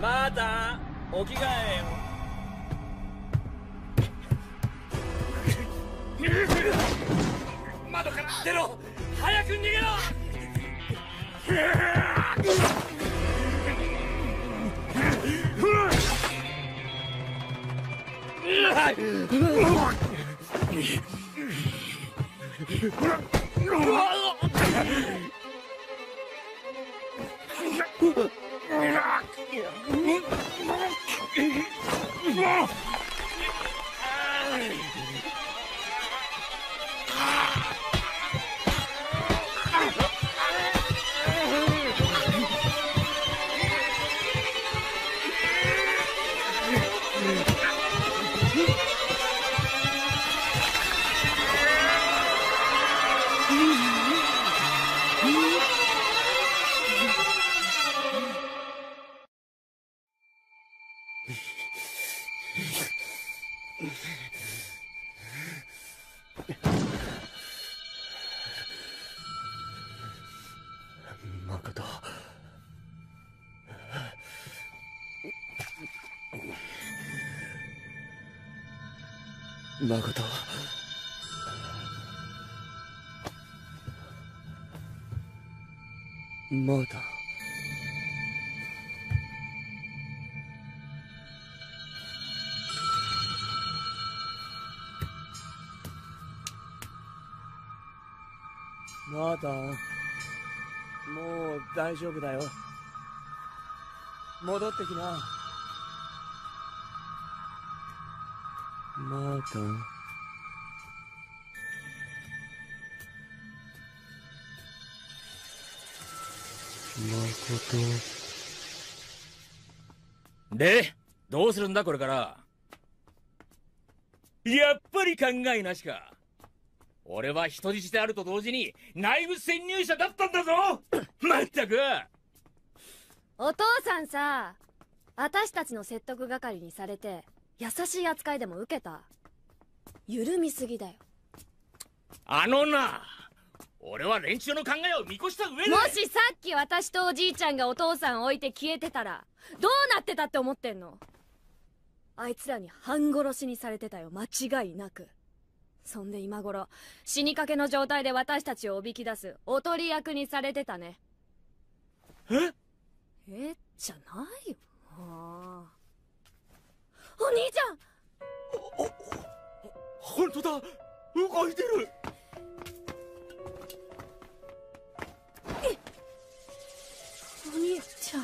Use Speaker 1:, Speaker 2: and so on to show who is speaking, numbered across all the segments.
Speaker 1: またお着替えよ。窓から出ろ。早く逃げろ。
Speaker 2: 誠大丈夫だよ。戻ってきな。まだ誠
Speaker 1: でどうするんだこれから。やっぱり考えなしか俺は人質であると同時に内部潜入者だったんだぞ! まったく!
Speaker 3: お父さんさ私たちの説得係にされて優しい扱いでも受けた。緩みすぎだよ。
Speaker 1: あのな俺は連中の考えを見越した上で
Speaker 3: もしさっき私とおじいちゃんがお父さん置いて消えてたらどうなってたって思ってんの?あいつらに半殺しにされてたよ。間違いなくそんで今頃死にかけの状態で私たちをおびき出すおとり役にされてたね。
Speaker 1: え？
Speaker 3: え？じゃないよ。お兄ちゃん！
Speaker 1: 本当だ！動いてる！
Speaker 3: お兄ちゃん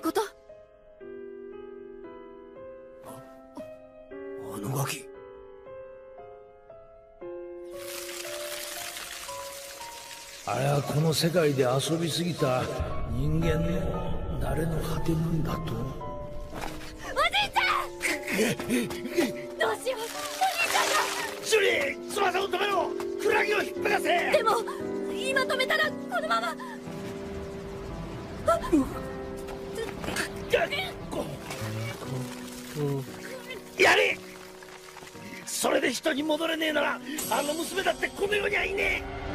Speaker 2: と
Speaker 3: 誠。
Speaker 4: あのガキ。あれはこの世界で遊びすぎた人間の慣れの果てなんだと。
Speaker 3: おじいちゃん！どうしよう！お兄ちゃんが！
Speaker 1: ジュリー翼を止めろ！クラゲを引っ張らせ！
Speaker 3: でも今止めたらこのまま
Speaker 1: やれ。それで人に戻れねえならあの娘だってこの世にはいねえ。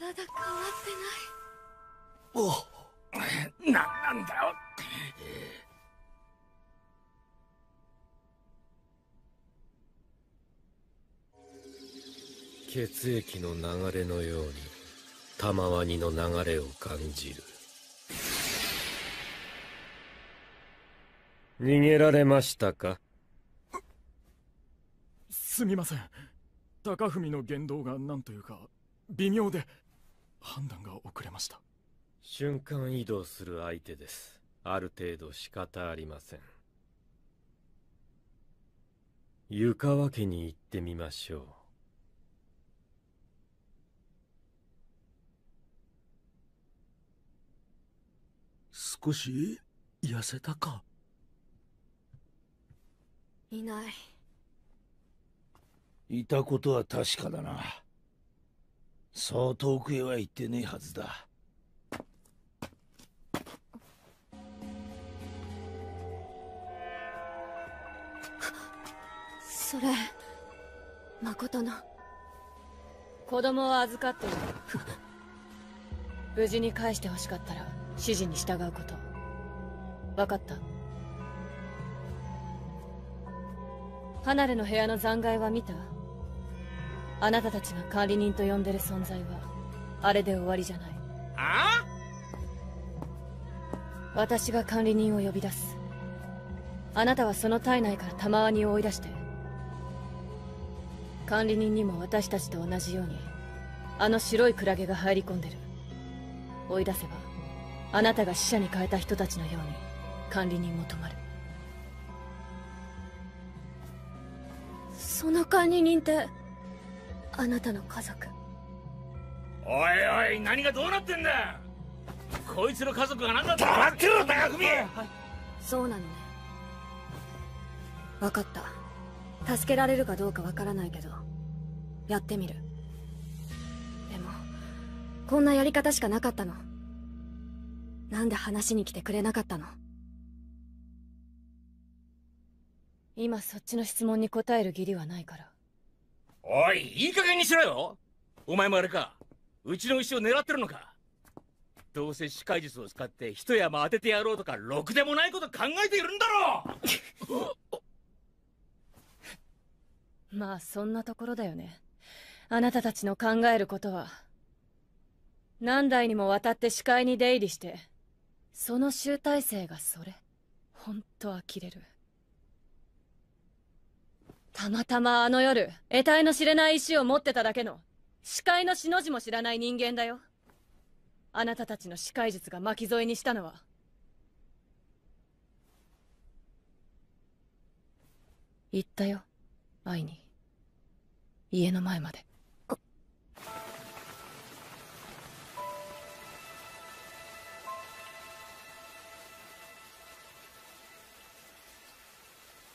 Speaker 3: 体変わってない。
Speaker 1: おなんなんだよ。
Speaker 5: 血液の流れのように玉ワニの流れを感じる。逃げられましたか？
Speaker 6: すみません。高文の言動が何というか微妙で判断が遅れました。
Speaker 5: 瞬間移動する相手です。ある程度仕方ありません。湯川家に行ってみましょう。
Speaker 7: 少し痩せたか？
Speaker 8: いない。
Speaker 7: いたことは確かだなそう遠くへは行ってねえはずだ。
Speaker 8: それ誠の。子供を預かっている。無事に返してほしかったら指示に従うこと。分かった。離れの部屋の残骸は見た？あなたたちが管理人と呼んでる存在はあれで終わりじゃない。
Speaker 1: あ
Speaker 8: 私が管理人を呼び出す。あなたはその体内から玉ワニを追い出して管理人にも私たちと同じようにあの白いクラゲが入り込んでる。追い出せばあなたが死者に変えた人たちのように管理人も止まる。その管理人ってあなたの家族。
Speaker 1: おいおい何がどうなってんだ？こいつの家族が何だって
Speaker 7: 黙ってろ高文！
Speaker 8: そうなのね。分かった。助けられるかどうかわからないけど。やってみる。でもこんなやり方しかなかったの。なんで話しに来てくれなかったの？今そっちの質問に答える義理はないから
Speaker 1: おいいい加減にしろよ。お前もあれか。うちの牛を狙ってるのか。どうせ司会術を使って一山当ててやろうとかろくでもないこと考えているんだろ
Speaker 8: まあそんなところだよね。あなたたちの考えることは。何代にもわたって視界に出入りしてその集大成がそれ。ほんと呆れる。たまたまあの夜得体の知れない石を持ってただけの視界の死の字も知らない人間だよ。あなたたちの視界術が巻き添えにしたのは。言ったよ会いに。家の前まで。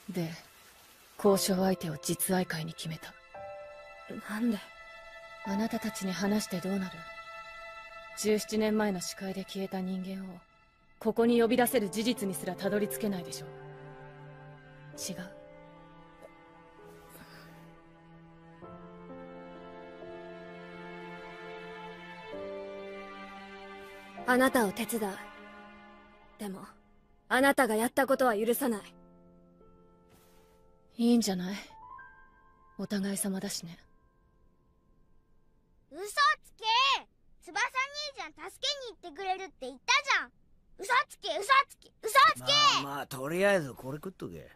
Speaker 8: で交渉相手を実愛会に決めた。なんで？あなたたちに話してどうなる？17年前の視界で消えた人間をここに呼び出せる事実にすらたどり着けないでしょ違う。あなたを手伝う。でもあなたがやったことは許さないいいんじゃない？お互い様だしね。
Speaker 9: 嘘つけ！翼兄ちゃん助けに行ってくれるって言ったじゃん！嘘つけ！嘘つけ！嘘つけ、
Speaker 10: まあまあとりあえずこれ食っとけ。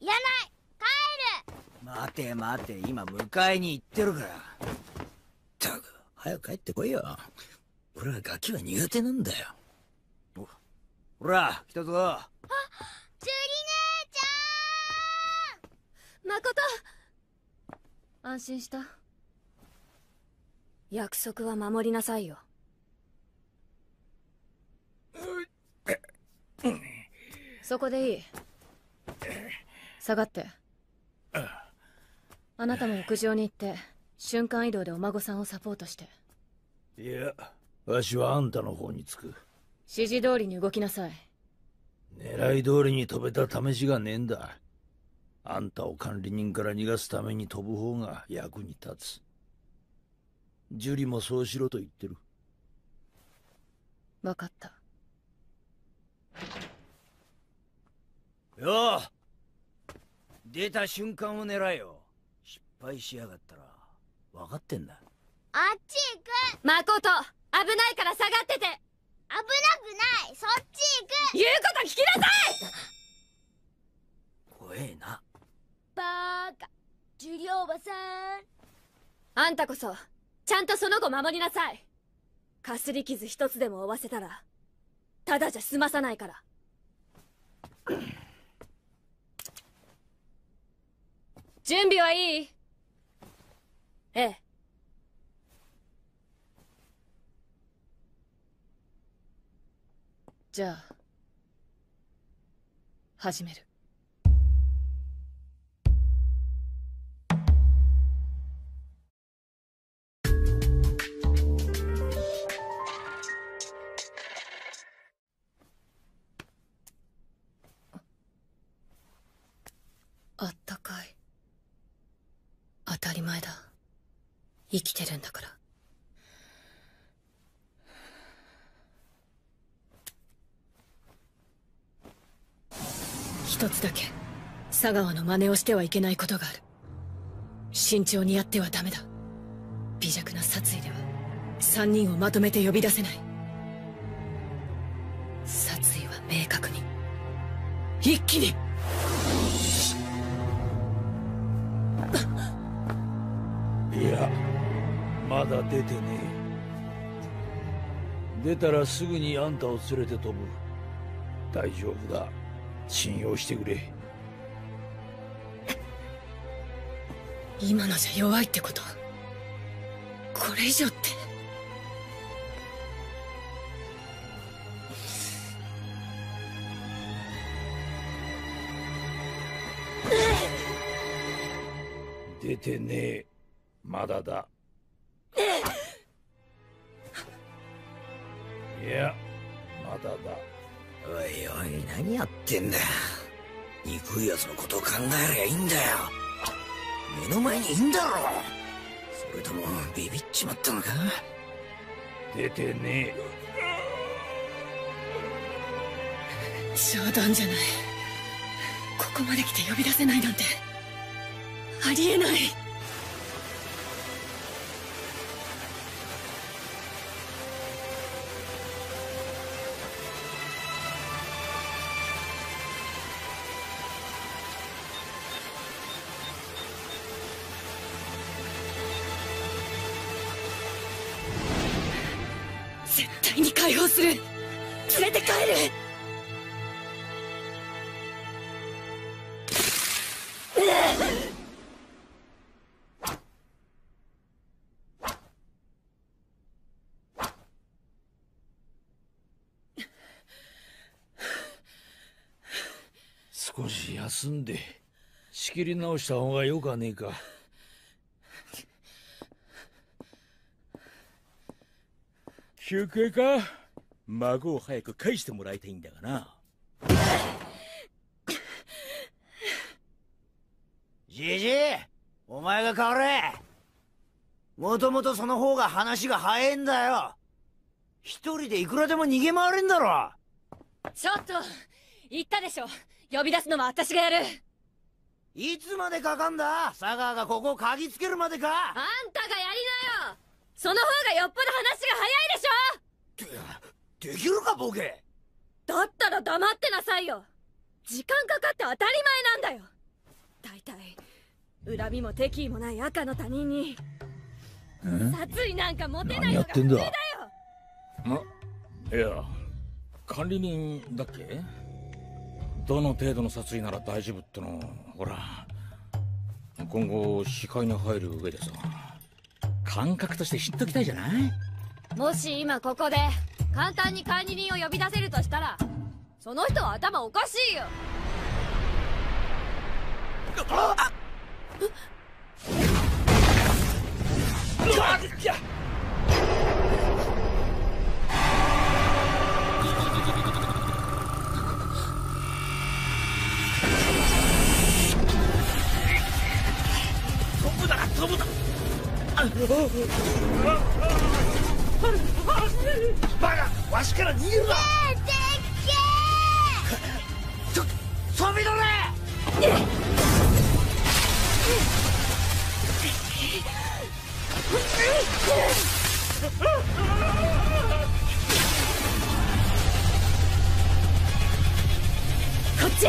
Speaker 9: いらない！帰る！
Speaker 10: 待て待て今迎えに行ってるから。ったく早く帰ってこいよ。俺はガキは苦手なんだよ。おほら来たぞ。
Speaker 9: ジュ
Speaker 8: 誠。安心した。約束は守りなさいよ。そこでいい。下がって。あなたも屋上に行って瞬間移動でお孫さんをサポートして。
Speaker 7: いやわしはあんたの方につく。
Speaker 8: 指示通りに動きなさい。
Speaker 7: 狙い通りに飛べた試しがねえんだあんたを管理人から逃がすために飛ぶ方が役に立つ。ジュリもそうしろと言ってる。
Speaker 8: 分かった。
Speaker 10: よう。出た瞬間を狙えよ。失敗しやがったら。分かってんだ。
Speaker 9: あっち行く。
Speaker 8: 誠危ないから下がってて。
Speaker 9: 危なくない。そっち行く。
Speaker 8: 言うこと聞きなさい。
Speaker 10: 怖えな
Speaker 9: バーカ。ジュリおばさん。
Speaker 8: あんたこそちゃんとその子守りなさい。かすり傷一つでも負わせたらただじゃ済まさないから。準備はいい？ええ。じゃあ始める前だ生きてるんだから。一つだけ佐川の真似をしてはいけないことがある。慎重にやってはダメだ。微弱な殺意では三人をまとめて呼び出せない。殺意は明確に。一気に
Speaker 7: やまだ出てねえ。出たらすぐにあんたを連れて飛ぶ。大丈夫だ。信用してくれ。
Speaker 8: 今のじゃ弱いってこと？これ以上って。
Speaker 7: 出てねえまだだ。いやまだだ。
Speaker 10: おいおい何やってんだよ。憎い奴のことを考えりゃいいんだよ。目の前にいんだろ。それともビビっちまったのか？
Speaker 7: 出てね
Speaker 8: 冗談じゃない。ここまで来て呼び出せないなんて。ありえない
Speaker 7: 休んで仕切り直した方がよかねえか。
Speaker 1: 休憩か？孫を早く返してもらいたいんだがな。
Speaker 10: じじいお前が変われ。もともとその方が話が早えんだよ。一人でいくらでも逃げ回れんだろ。
Speaker 8: ちょっと言ったでしょ呼び出すのは私がやる。
Speaker 10: いつまでかかんだ？佐川がここを嗅ぎつけるまでか。
Speaker 8: あんたがやりなよ。その方がよっぽど話が早いでしょ。
Speaker 10: できるかボケ。
Speaker 8: だったら黙ってなさいよ。時間かかって当たり前なんだよ。大体恨みも敵意もない赤の他人に殺意なんか持てないのが
Speaker 7: 何やってんだ？
Speaker 8: 普通だよ
Speaker 1: いや管理人だっけ？どの程度の殺意なら大丈夫ってのほら今後視界に入る上でさ感覚として知っときたいじゃない？
Speaker 8: もし今ここで簡単に管理人を呼び出せるとしたらその人は頭おかしいよ
Speaker 10: バカわしから逃げるな。
Speaker 9: えでっけ
Speaker 10: と飛び乗れ。
Speaker 8: こっち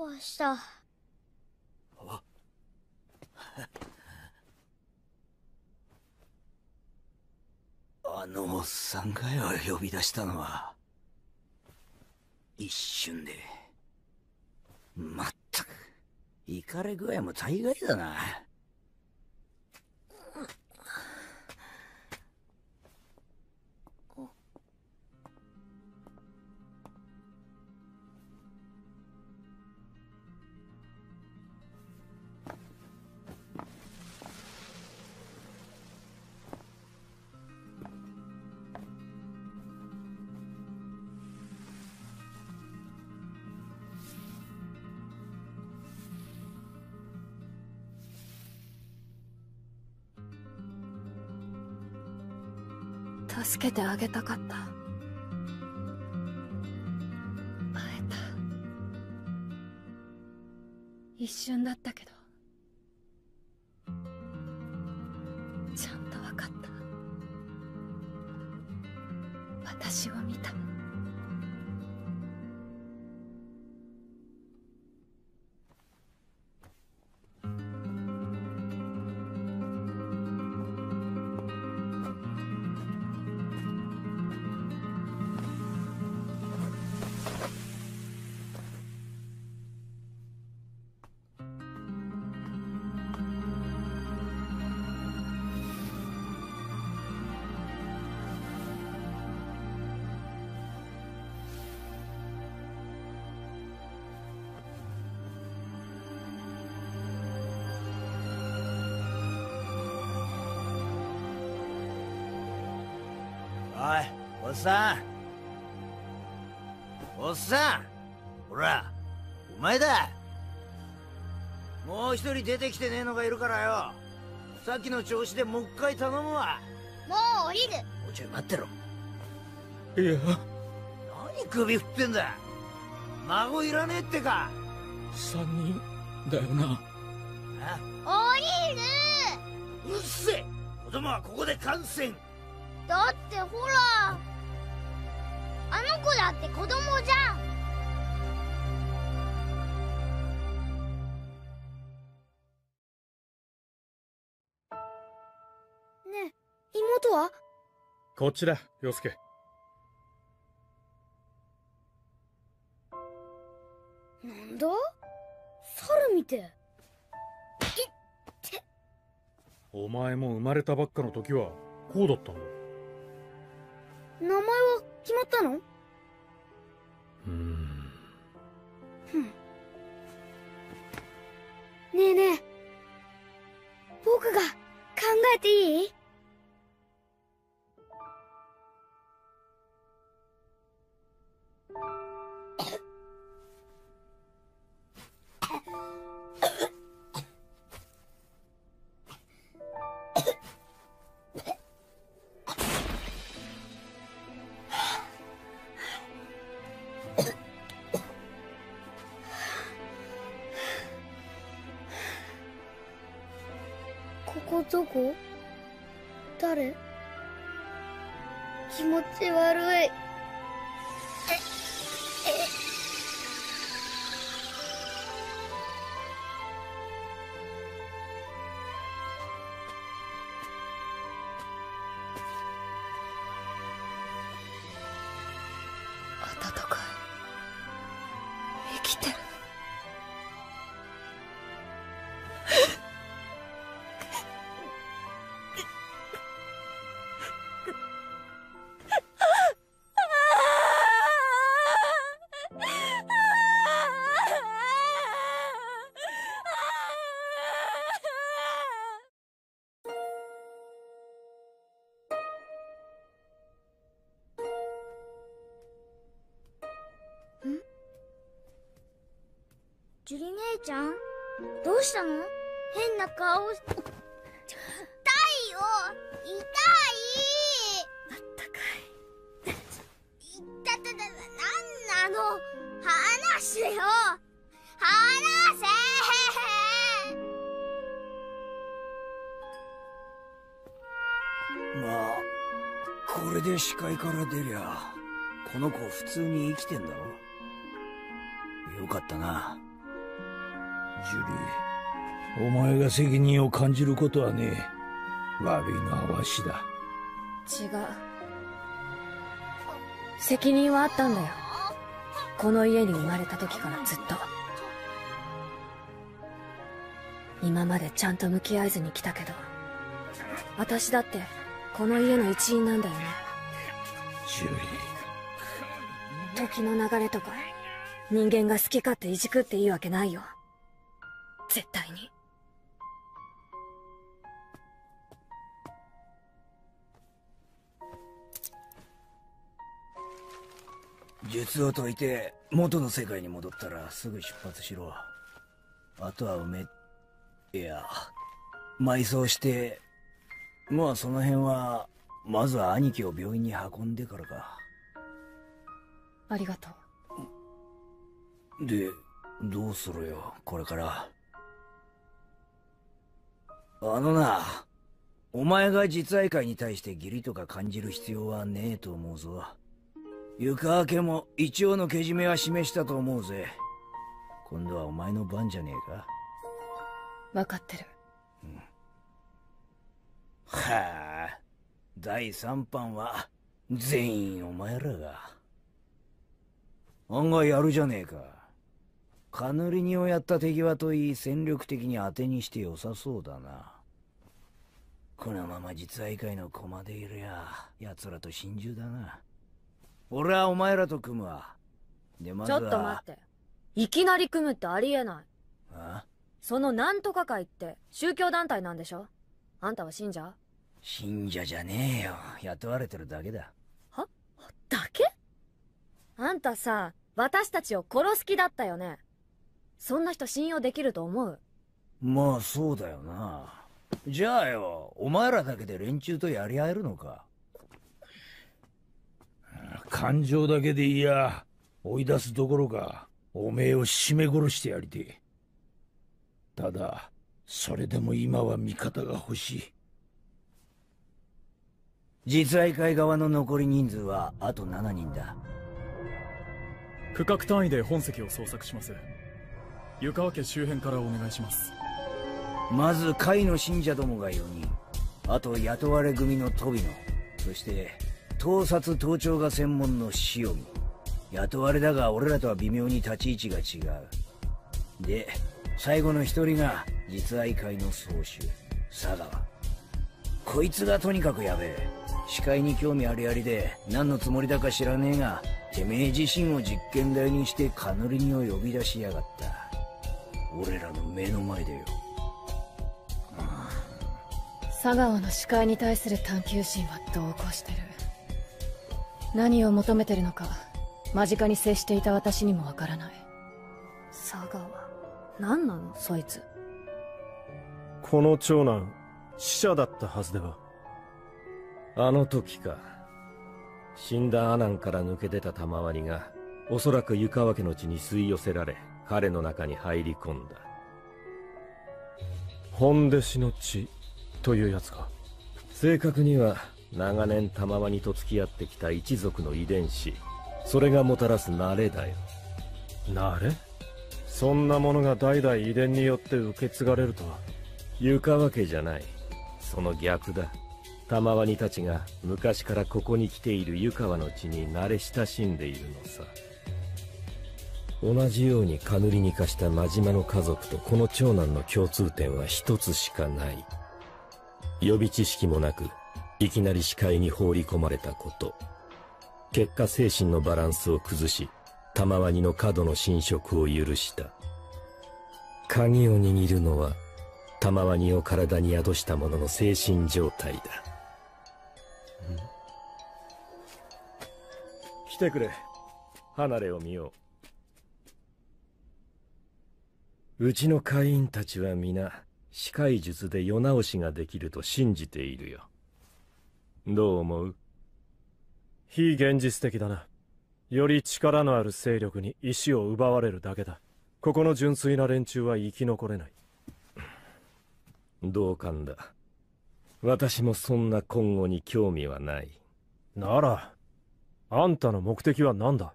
Speaker 9: 壊した。
Speaker 10: あ。のおっさんかよ呼び出したのは。一瞬で。まったく。イかれ具合も大概だな。
Speaker 3: 助けてあげたかった。会えた。一瞬だったけど。
Speaker 10: 人出てきてねえのがいるからよ。さっきの調子でもう一回頼むわ。
Speaker 9: もう降りる。
Speaker 10: おちょい待ってろ。
Speaker 6: いや。
Speaker 10: 何首振ってんだ。孫いらねえってか。
Speaker 6: 三人だよな。
Speaker 10: あ
Speaker 9: 降りる。
Speaker 10: うっせえ。子供はここで観戦。
Speaker 9: だってほら。あの子だって子供じゃん
Speaker 6: こっちだ陽介。
Speaker 9: なんだ？猿見て。
Speaker 6: お前も生まれたばっかの時はこうだったんだ。
Speaker 9: 名前は決まったの？
Speaker 6: うーん。
Speaker 9: ねえねえ。僕が考えていい？ここどこ？誰？気持ち悪い。姉ちゃん？どうしたの？変な顔し痛い。よ痛い。
Speaker 3: あったか
Speaker 9: い。たたたたなんなの？話せよ。話せ。
Speaker 10: まあこれで視界から出りゃこの子普通に生きてんだろ。よかったな。
Speaker 4: ジュリー。お前が責任を感じることはねえ。悪いのはわしだ。
Speaker 3: 違う。責任はあったんだよ。この家に生まれた時からずっと。今までちゃんと向き合えずに来たけど私だってこの家の一員なんだよね。
Speaker 4: ジュリ
Speaker 3: 時の流れとか人間が好き勝手いじくっていいわけないよ絶対に。
Speaker 10: 術を解いて元の世界に戻ったらすぐ出発しろ。あとは埋めいや。埋葬して。まあその辺はまずは兄貴を病院に運んでからか。
Speaker 3: ありがとう。
Speaker 10: でどうするよこれからあのなお前が実愛会に対して義理とか感じる必要はねえと思うぞ。湯川家も一応のけじめは示したと思うぜ。今度はお前の番じゃねえか。
Speaker 3: 分かってる。
Speaker 10: はあ第三班は全員お前らが。案外やるじゃねえかカヌリニをやった敵はといい戦力的に当てにして良さそうだな。このまま実愛会の駒でいるや奴らと心中だな。俺はお前らと組むわ。でまずは
Speaker 3: ちょっと待って。いきなり組むってありえない。
Speaker 10: あ？
Speaker 3: そのなんとか会って宗教団体なんでしょ？あんたは信者？
Speaker 10: 信者じゃねえよ。雇われてるだけだ。
Speaker 3: だけ？あんたさ私たちを殺す気だったよね？そんな人信用できると思う？
Speaker 10: まあそうだよな。じゃあよお前らだけで連中とやり合えるのか？
Speaker 4: 感情だけでいや追い出すどころかおめえを締め殺してやりてえ。ただそれでも今は味方が欲しい。
Speaker 10: 実愛会側の残り人数はあと7人だ。
Speaker 6: 区画単位で本籍を捜索します湯川家周辺からお願いします。
Speaker 10: まず会の信者どもが4人。あと雇われ組の飛野そして盗撮盗聴が専門の塩見。雇われだが俺らとは微妙に立ち位置が違う。で最後の一人が実愛会の総主佐川。こいつがとにかくやべえ。視界に興味ありありで何のつもりだか知らねえがてめえ自身を実験台にしてカヌリニを呼び出しやがった。俺らの目の前でよ。
Speaker 3: 佐川の視界に対する探求心は同行してる。何を求めてるのか間近に接していた私にもわからない。佐川何なの？そいつ。
Speaker 11: この長男死者だったはずでは
Speaker 5: あの時か。死んだアナンから抜け出た玉割りがおそらく湯川家の地に吸い寄せられ彼の中に入り込んだ。
Speaker 11: 本弟子の血というやつか。
Speaker 5: 正確には長年玉ワニと付き合ってきた一族の遺伝子。それがもたらす慣れだよ。
Speaker 11: 慣れ？そんなものが代々遺伝によって受け継がれるとは。
Speaker 5: 湯川家じゃない。その逆だ。玉ワニたちが昔からここに来ている湯川の地に慣れ親しんでいるのさ同じようにカヌリに化した真島の家族とこの長男の共通点は一つしかない。予備知識もなくいきなり視界に放り込まれたこと。結果精神のバランスを崩し玉ワニの過度の侵食を許した。鍵を握るのは玉ワニを体に宿した者の精神状態だ。来てくれ。離れを見よう。うちの会員たちは皆視界術で世直しができると信じているよ。どう思う？
Speaker 11: 非現実的だな。より力のある勢力に石を奪われるだけだ。ここの純粋な連中は生き残れない。
Speaker 5: 同感だ。私もそんな今後に興味はない。
Speaker 11: ならあんたの目的は何だ？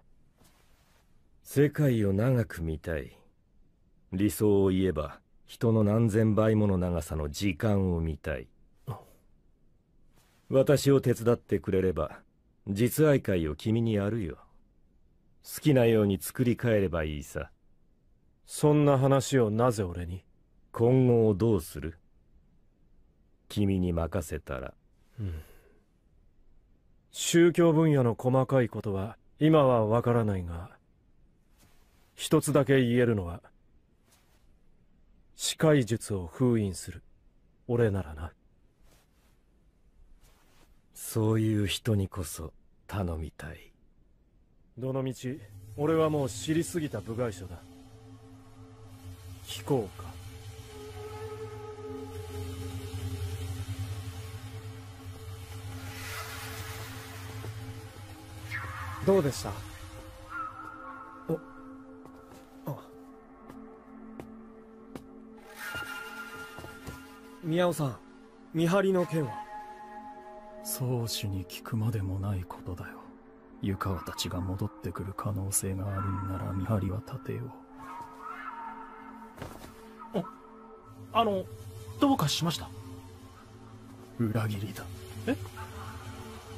Speaker 5: 世界を長く見たい理想を言えば人の何千倍もの長さの時間を見たい。私を手伝ってくれれば実愛会を君にやるよ。好きなように作り変えればいいさ。
Speaker 11: そんな話をなぜ俺に？
Speaker 5: 今後をどうする？君に任せたら、
Speaker 11: うん、宗教分野の細かいことは今はわからないが一つだけ言えるのは視界術を封印する。俺ならな。
Speaker 5: そういう人にこそ頼みたい。
Speaker 11: どのみち俺はもう知りすぎた部外者だ。聞こうか。
Speaker 2: どうでした？宮尾さん見張りの件は？
Speaker 12: 宗主に聞くまでもないことだよ。湯川たちが戻ってくる可能性があるんなら見張りは立てよ
Speaker 6: う。あのどうかしました？
Speaker 12: 裏切りだ。
Speaker 6: え？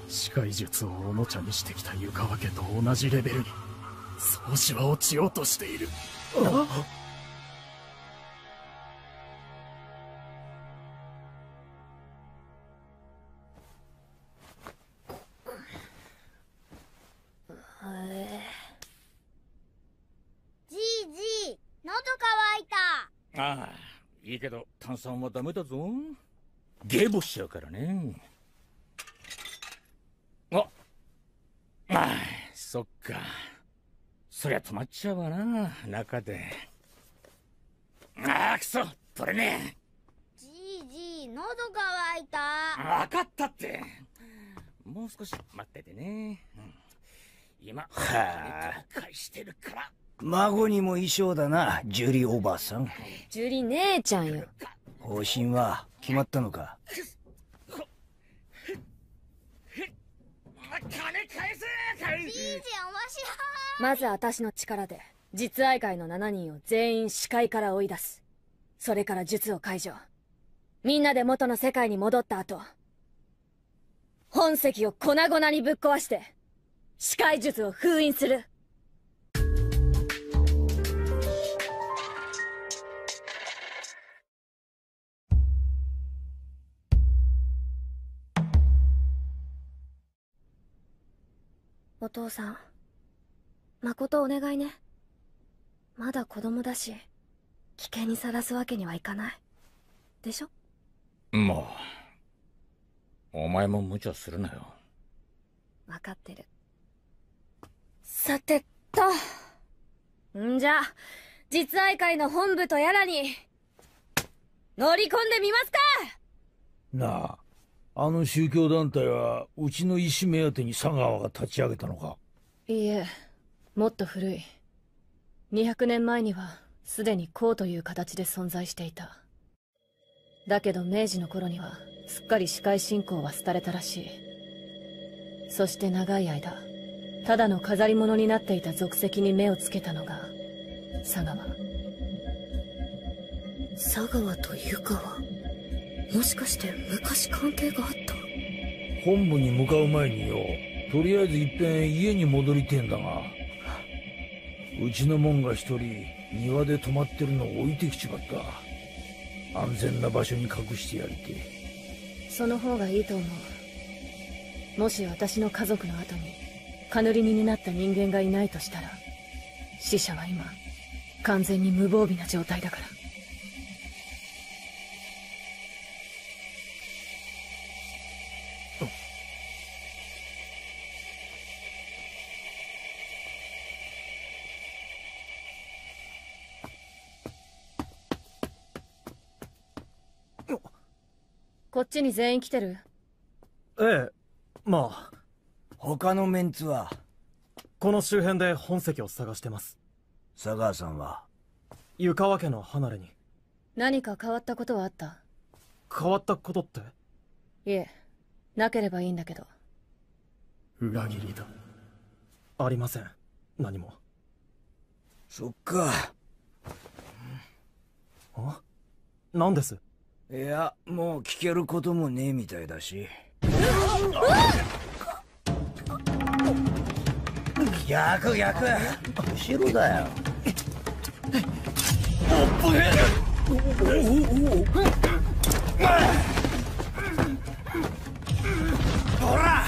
Speaker 12: 視界術をおもちゃにしてきた湯川家と同じレベルに。宗主は落ちようとしている。
Speaker 9: じ
Speaker 1: けど炭酸はダメだぞ。ゲボしちゃうからね。あああそっか。そりゃ止まっちゃうわな中で。ああくそ取れね
Speaker 9: じいじい喉乾いた。
Speaker 1: 分かったって。もう少し待っててね、うん、今
Speaker 10: はあ。
Speaker 1: 返してるから
Speaker 10: 孫にも衣装だなジュリおばさん。
Speaker 3: ジュリ姉ちゃんよ。
Speaker 10: 方針は決まったのか？
Speaker 1: 金返せ返
Speaker 9: じいじ面白い
Speaker 3: まず私の力で実愛会の7人を全員視界から追い出す。それから術を解除。みんなで元の世界に戻った後、本石を粉々にぶっ壊して、視界術を封印する。お父さん、誠お願いね。まだ子供だし、危険にさらすわけにはいかない。でしょ？
Speaker 1: もう、お前も無茶するなよ。
Speaker 3: わかってる。さてと。んじゃ、実愛会の本部とやらに、乗り込んでみますか
Speaker 4: なあ、あの宗教団体は、うちの石目当てに佐川が立ち上げたのか？
Speaker 8: いいえ、もっと古い。200年前には、すでに孔という形で存在していた。だけど明治の頃には、すっかり視界信仰は廃れたらしい。そして長い間、ただの飾り物になっていた属石に目をつけたのが、佐川。
Speaker 3: 佐川と湯川もしかして昔関係があった？
Speaker 4: 本部に向かう前によとりあえずいっぺん家に戻りてえんだが。うちの門が一人庭で止まってるのを置いてきちまった。安全な場所に隠してやりて
Speaker 8: その方がいいと思う。もし私の家族の後にカヌリになった人間がいないとしたら死者は今完全に無防備な状態だからっちに全員来てる？
Speaker 2: ええまあ。
Speaker 10: 他のメンツは？
Speaker 2: この周辺で本石を探してます。
Speaker 10: 佐川さんは？
Speaker 2: 湯川家の離れに。
Speaker 8: 何か変わったことはあった？
Speaker 2: 変わったことって？
Speaker 8: いえなければいいんだけど。
Speaker 12: 裏切りだ。
Speaker 2: ありません。何も。
Speaker 10: そっか。
Speaker 2: あ？何です？
Speaker 10: いやもう聞けることもねえみたいだし。逆逆。後ろだよ。
Speaker 1: おっぶ
Speaker 10: ほら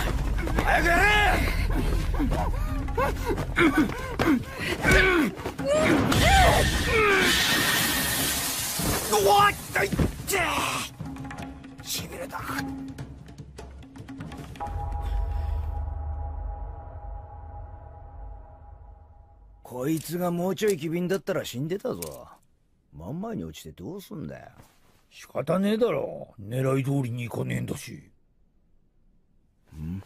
Speaker 10: 早くやれ。わっ。しびれた。こいつがもうちょい機敏だったら死んでたぞ。真ん前に落ちてどうすんだよ。
Speaker 4: 仕方ねえだろ。狙い通りにいかねえんだし。
Speaker 10: ん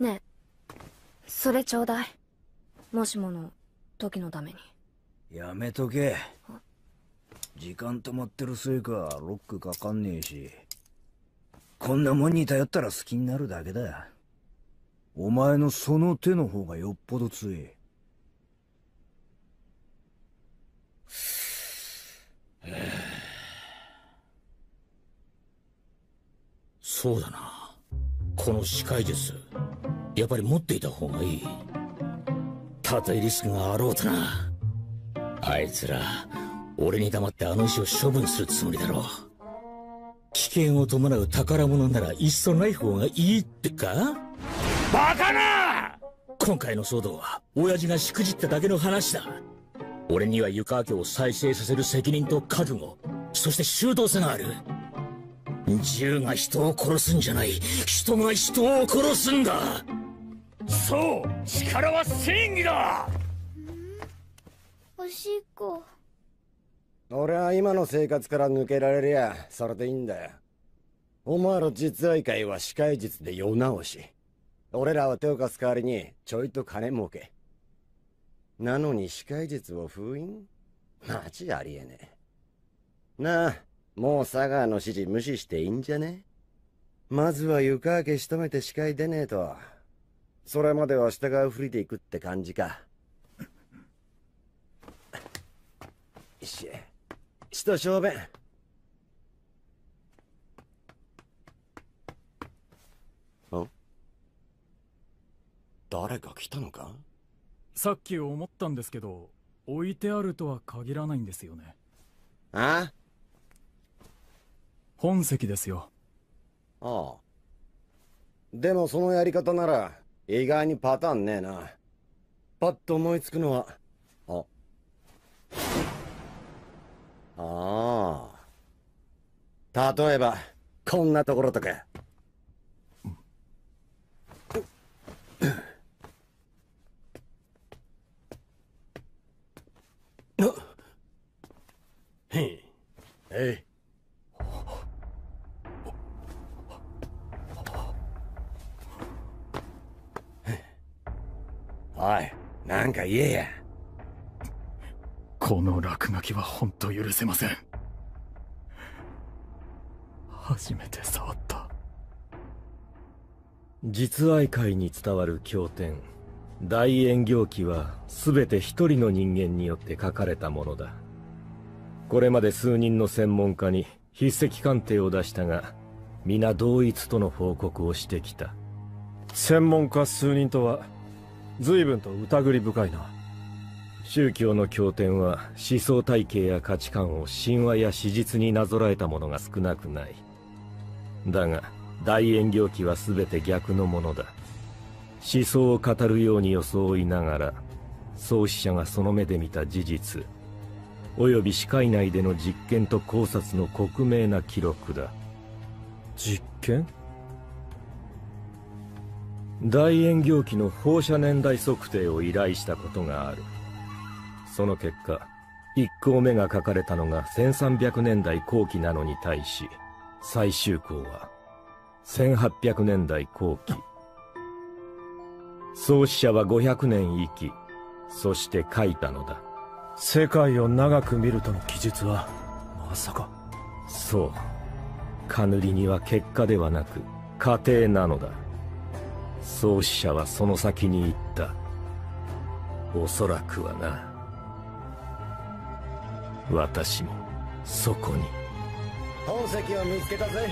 Speaker 3: ねえ。それちょうだい。もしもの時のために。
Speaker 10: やめとけ時間止まってるせいかロックかかんねえし。こんなもんに頼ったら好きになるだけだ。お前のその手の方がよっぽど強い。
Speaker 1: そうだな。この視界術。やっぱり持っていた方がいい。たとえリスクがあろうとな。あいつら。俺に黙ってあの石を処分するつもりだろう。危険を伴う宝物ならいっそない方がいいってか？バカな！今回の騒動は親父がしくじっただけの話だ。俺には湯川家を再生させる責任と覚悟そして周到さがある。銃が人を殺すんじゃない。人が人を殺すんだ！そう力は正義だ！
Speaker 9: おしっこ
Speaker 13: 俺は今の生活から抜けられりゃそれでいいんだよ。お前ら実愛会は司会術で世直し。俺らは手を貸す代わりにちょいと金儲け。なのに司会術を封印？マジありえねえ。なあもう佐川の指示無視していいんじゃね？まずは床明け仕留めて視界出ねえと。それまでは従うふりでいくって感じか。よし血と小便ん誰か来たのか？
Speaker 12: さっき思ったんですけど置いてあるとは限らないんですよね。
Speaker 13: あ？
Speaker 12: 本席ですよ。
Speaker 13: ああ。でもそのやり方なら意外にパターンねえな。パッと思いつくのはあああ。例えばこんなところとか。へおいなんか言えや
Speaker 12: この落書きは本当許せません。初めて触った。
Speaker 5: 実愛界に伝わる経典。大円行記は全て一人の人間によって書かれたものだ。これまで数人の専門家に筆跡鑑定を出したが皆同一との報告をしてきた。
Speaker 11: 専門家数人とは随分と疑り深いな
Speaker 5: 宗教の経典は思想体系や価値観を神話や史実になぞらえたものが少なくない。だが大円行記は全て逆のものだ。思想を語るように装いながら創始者がその目で見た事実及び視界内での実験と考察の克明な記録だ。
Speaker 11: 実験？
Speaker 5: 大円行記の放射年代測定を依頼したことがあるその結果1項目が書かれたのが1300年代後期なのに対し最終項は1800年代後期。創始者は500年生きそして書いたのだ。
Speaker 11: 世界を長く見るとの記述はまさか。
Speaker 5: そう。カヌリには結果ではなく過程なのだ。創始者はその先に言った。おそらくはな私もそこに。
Speaker 13: 本席を見つけたぜ。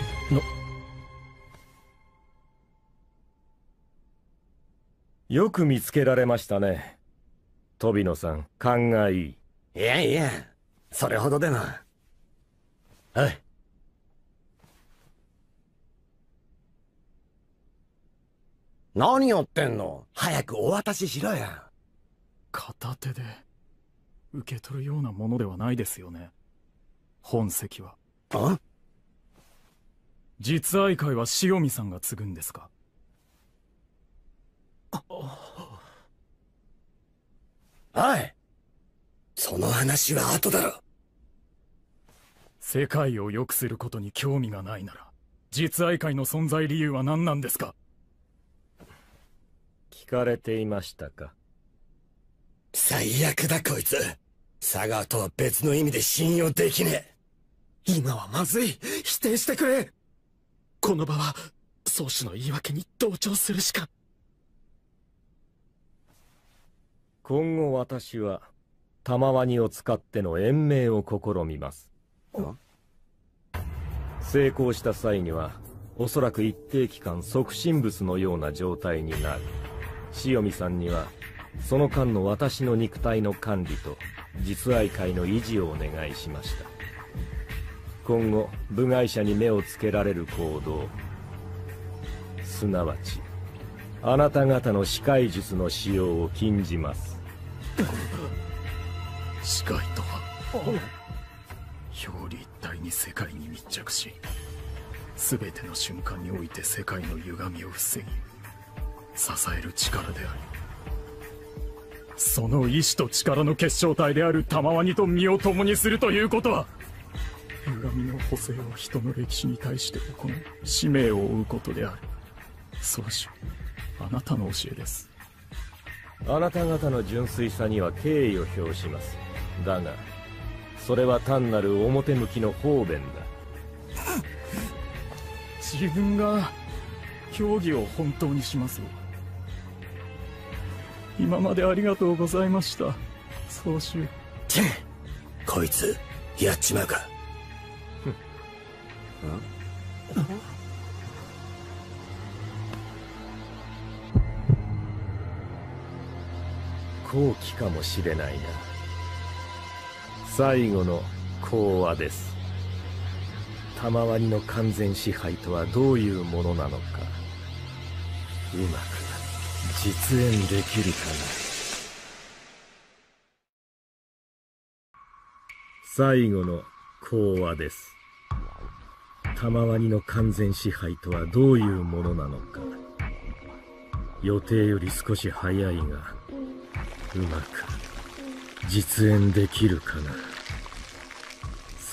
Speaker 5: よく見つけられましたね。飛野さん勘がいい。
Speaker 13: いやいやそれほどでなはい。何やってんの？早くお渡ししろや
Speaker 12: 片手で受け取るようなものではないですよね。本席は。
Speaker 13: あ？
Speaker 12: 実愛会は塩見さんが継ぐんですか？
Speaker 13: おい。その話は後だろ
Speaker 12: 世界を良くすることに興味がないなら実愛会の存在理由は何なんですか？
Speaker 5: 聞かれていましたか？
Speaker 13: 最悪だこいつ佐川とは別の意味で信用できねえ。
Speaker 7: 今はまずい。否定してくれ。この場は宗主の言い訳に同調するしか。
Speaker 5: 今後私は玉ワニを使っての延命を試みます。成功した際にはおそらく一定期間即身仏のような状態になる。塩見さんにはその間の私の肉体の管理と実愛会の維持をお願いしました。今後部外者に目をつけられる行動すなわちあなた方の視界術の使用を禁じます。
Speaker 12: 視界とは表裏一体に世界に密着し全ての瞬間において世界の歪みを防ぎ支える力であるその意志と力の結晶体である玉ワニと身を共にするということは歪みの補正を人の歴史に対して行う使命を負うことである。宗主あなたの教えです。
Speaker 5: あなた方の純粋さには敬意を表します。だがそれは単なる表向きの方便だ。
Speaker 12: 自分が競技を本当にします今までありがとうございました。総主
Speaker 13: こいつやっちまうか。
Speaker 5: 後期かもしれないな。最後の講話です。賜りの完全支配とはどういうものなのか。うまく実演できるかな？最後の講話です。賜りの完全支配とはどういうものなのか。予定より少し早いがうまく実演できるかな？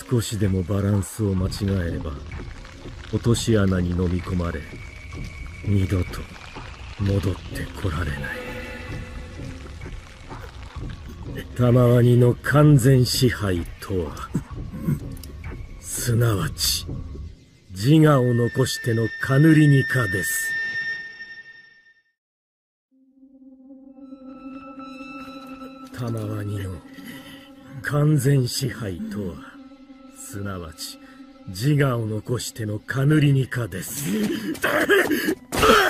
Speaker 5: 少しでもバランスを間違えれば落とし穴に飲み込まれ二度と戻ってこられない。賜りの完全支配とはすなわち自我を残してのカヌリニカです賜りの完全支配とはすなわち自我を残してのカヌリニカです。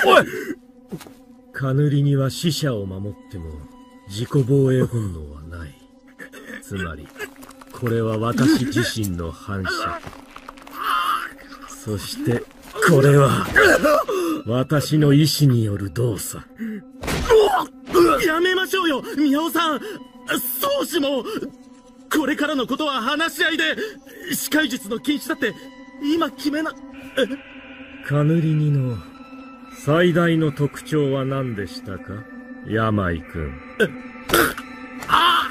Speaker 5: おい！カヌリには死者を守っても自己防衛本能はない。つまりこれは私自身の反射。そしてこれは私の意志による動作。
Speaker 7: やめましょうよ宮尾さん。宗師もこれからのことは話し合いで司会術の禁止だって今決めな
Speaker 5: カヌリニの最大の特徴は何でしたか？病君。
Speaker 7: あ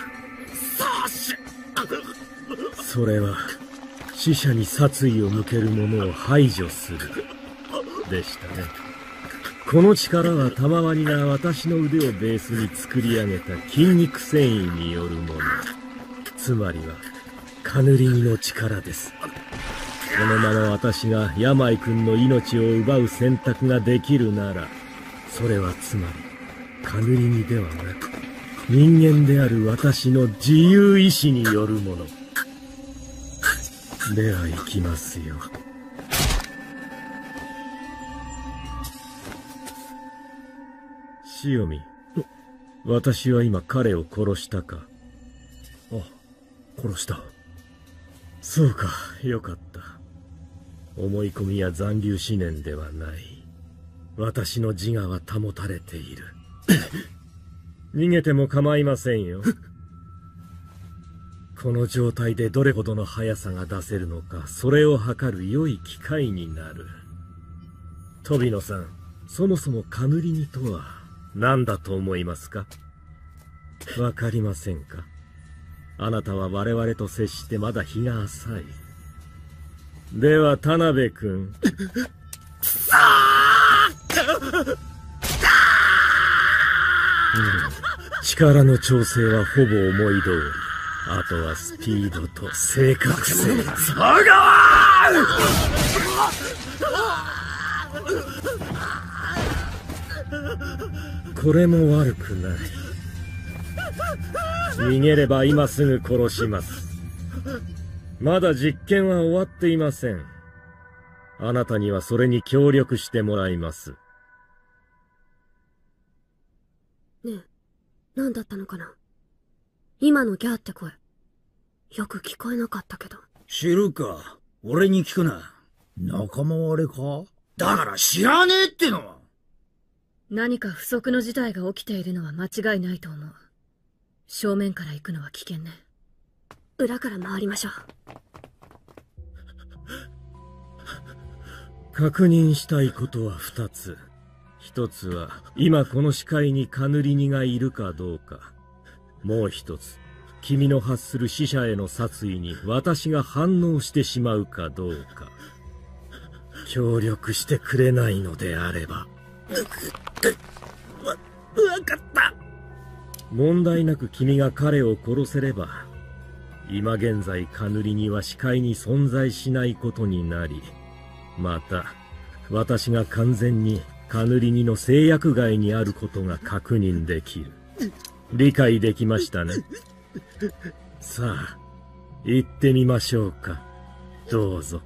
Speaker 7: 宗師
Speaker 5: それは死者に殺意を向ける者を排除する。でしたね。この力は賜りが私の腕をベースに作り上げた筋肉繊維によるもの。つまりはカヌリニの力です。このまま私が病君の命を奪う選択ができるならそれはつまりカヌリニではなく人間である私の自由意志によるもの。では行きますよ。塩見私は今彼を殺したか。
Speaker 12: あ殺した。
Speaker 5: そうかよかった。思い込みや残留思念ではない。私の自我は保たれている。逃げても構いませんよ。この状態でどれほどの速さが出せるのかそれを測る良い機会になる。飛野さんそもそもカヌリニとは何だと思いますか？わかりませんか？あなたは我々と接してまだ日が浅い。では田辺君。力の調整はほぼ思い通り。あとはスピードと正確性。
Speaker 7: 佐川
Speaker 5: これも悪くない。逃げれば今すぐ殺します。まだ実験は終わっていません。あなたにはそれに協力してもらいます。
Speaker 3: ねえ何だったのかな？今のギャーって声。よく聞こえなかったけど。
Speaker 10: 知るか。俺に聞くな。仲間割れか？だから知らねえっての
Speaker 8: 何か不測の事態が起きているのは間違いないと思う。正面から行くのは危険ね
Speaker 3: 裏から回りましょう。
Speaker 5: 確認したいことは二つ。一つは今この視界にカヌリニがいるかどうか。もう一つ君の発する死者への殺意に私が反応してしまうかどうか。協力してくれないのであれば。
Speaker 7: わ、わかった。
Speaker 5: 問題なく君が彼を殺せれば今現在カヌリニは視界に存在しないことになりまた私が完全にカヌリニの制約外にあることが確認できる。理解できましたね。さあ行ってみましょうか。どうぞ。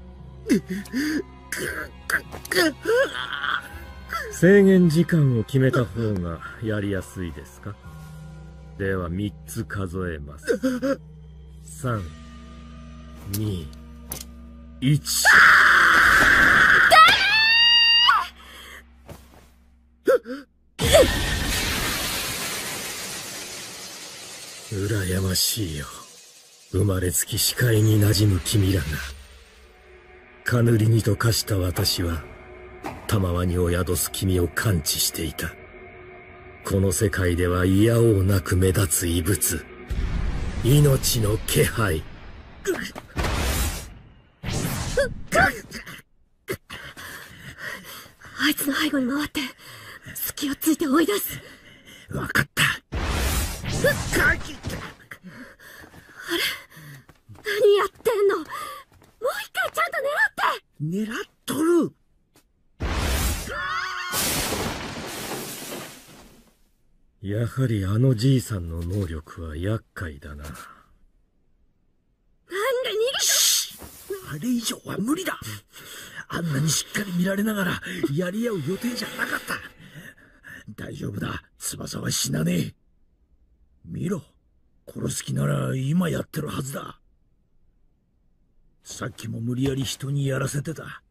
Speaker 5: 制限時間を決めた方がやりやすいですか？では3つ数えます。3 2 1羨ましいよ。生まれつき視界に馴染む君らが。カヌリにと化した私は玉輪にを宿す君を感知していた。この世界では嫌おうなく目立つ異物。命の気配。
Speaker 14: あいつの背後に回って隙をついて追い出す。
Speaker 5: 分かった。
Speaker 14: あれ？何やってんの？もう一回ちゃんと狙って！
Speaker 5: 狙っとるやはりあのじいさんの能力は厄介だな。
Speaker 14: なんで逃げ
Speaker 7: た。あれ以上は無理だ。あんなにしっかり見られながらやり合う予定じゃなかった。大丈夫だ。翼は死なねえ。見ろ。殺す気なら今やってるはずだ。さっきも無理やり人にやらせてた。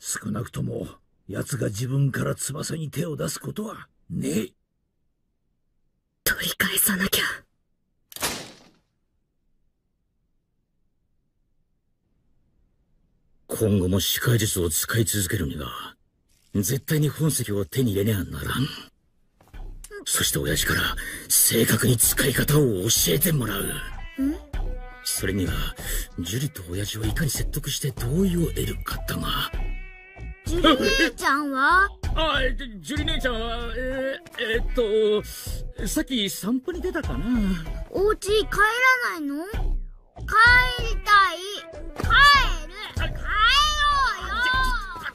Speaker 7: 少なくとも奴が自分から翼に手を出すことはねえ。
Speaker 14: 取り返さなきゃ。
Speaker 7: 今後も司会術を使い続けるには絶対に本石を手に入れねばならん。そして親父から正確に使い方を教えてもらう。それにはジュリと親父をいかに説得して同意を得るかだが。
Speaker 9: ジュリ姉ちゃんは？
Speaker 7: あジュリ姉ちゃんはえー、えー、っとさっき散歩に出たかな。
Speaker 9: お家帰らないの？帰りたい。帰る。帰ろうよ。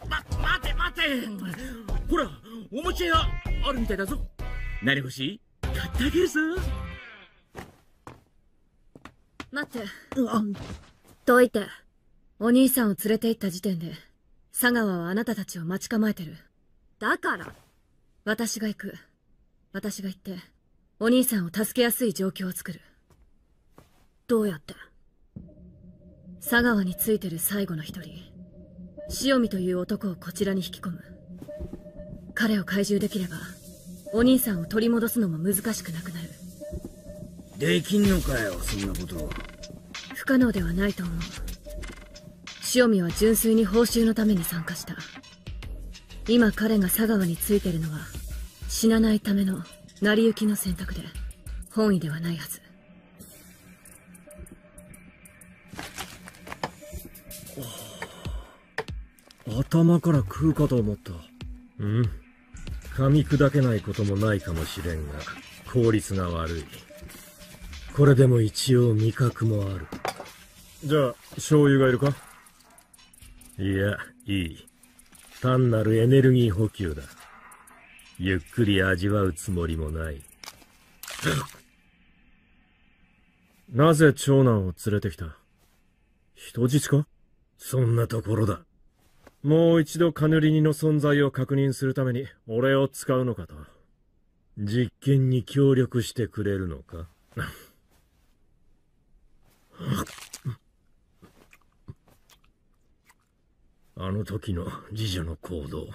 Speaker 7: ま待て待て。ほらおもちゃ屋あるみたいだぞ。何欲しい？買ってあげるぞ。
Speaker 8: 待って。どいて。お兄さんを連れて行った時点で佐川はあなたたちを待ち構えてる。だから私が行く。私が行ってお兄さんを助けやすい状況を作る。どうやって？佐川についてる最後の一人塩見という男をこちらに引き込む。彼を懐柔できればお兄さんを取り戻すのも難しくなくなる。
Speaker 10: できんのかよそんなこと。
Speaker 8: 不可能ではないと思う塩見は純粋に報酬のために参加した。今彼が佐川についてるのは死なないための成り行きの選択で本意ではないはず。
Speaker 5: 頭から食うかと思った。うん。噛み砕けないこともないかもしれんが効率が悪い。これでも一応味覚もある。
Speaker 11: じゃあ醤油がいるか？
Speaker 5: いやいい。単なるエネルギー補給だ。ゆっくり味わうつもりもない。
Speaker 11: なぜ長男を連れてきた？人質か？
Speaker 5: そんなところだ。
Speaker 11: もう一度カヌリニの存在を確認するために俺を使うのかと。
Speaker 5: 実験に協力してくれるのか？あの時の次女の行動。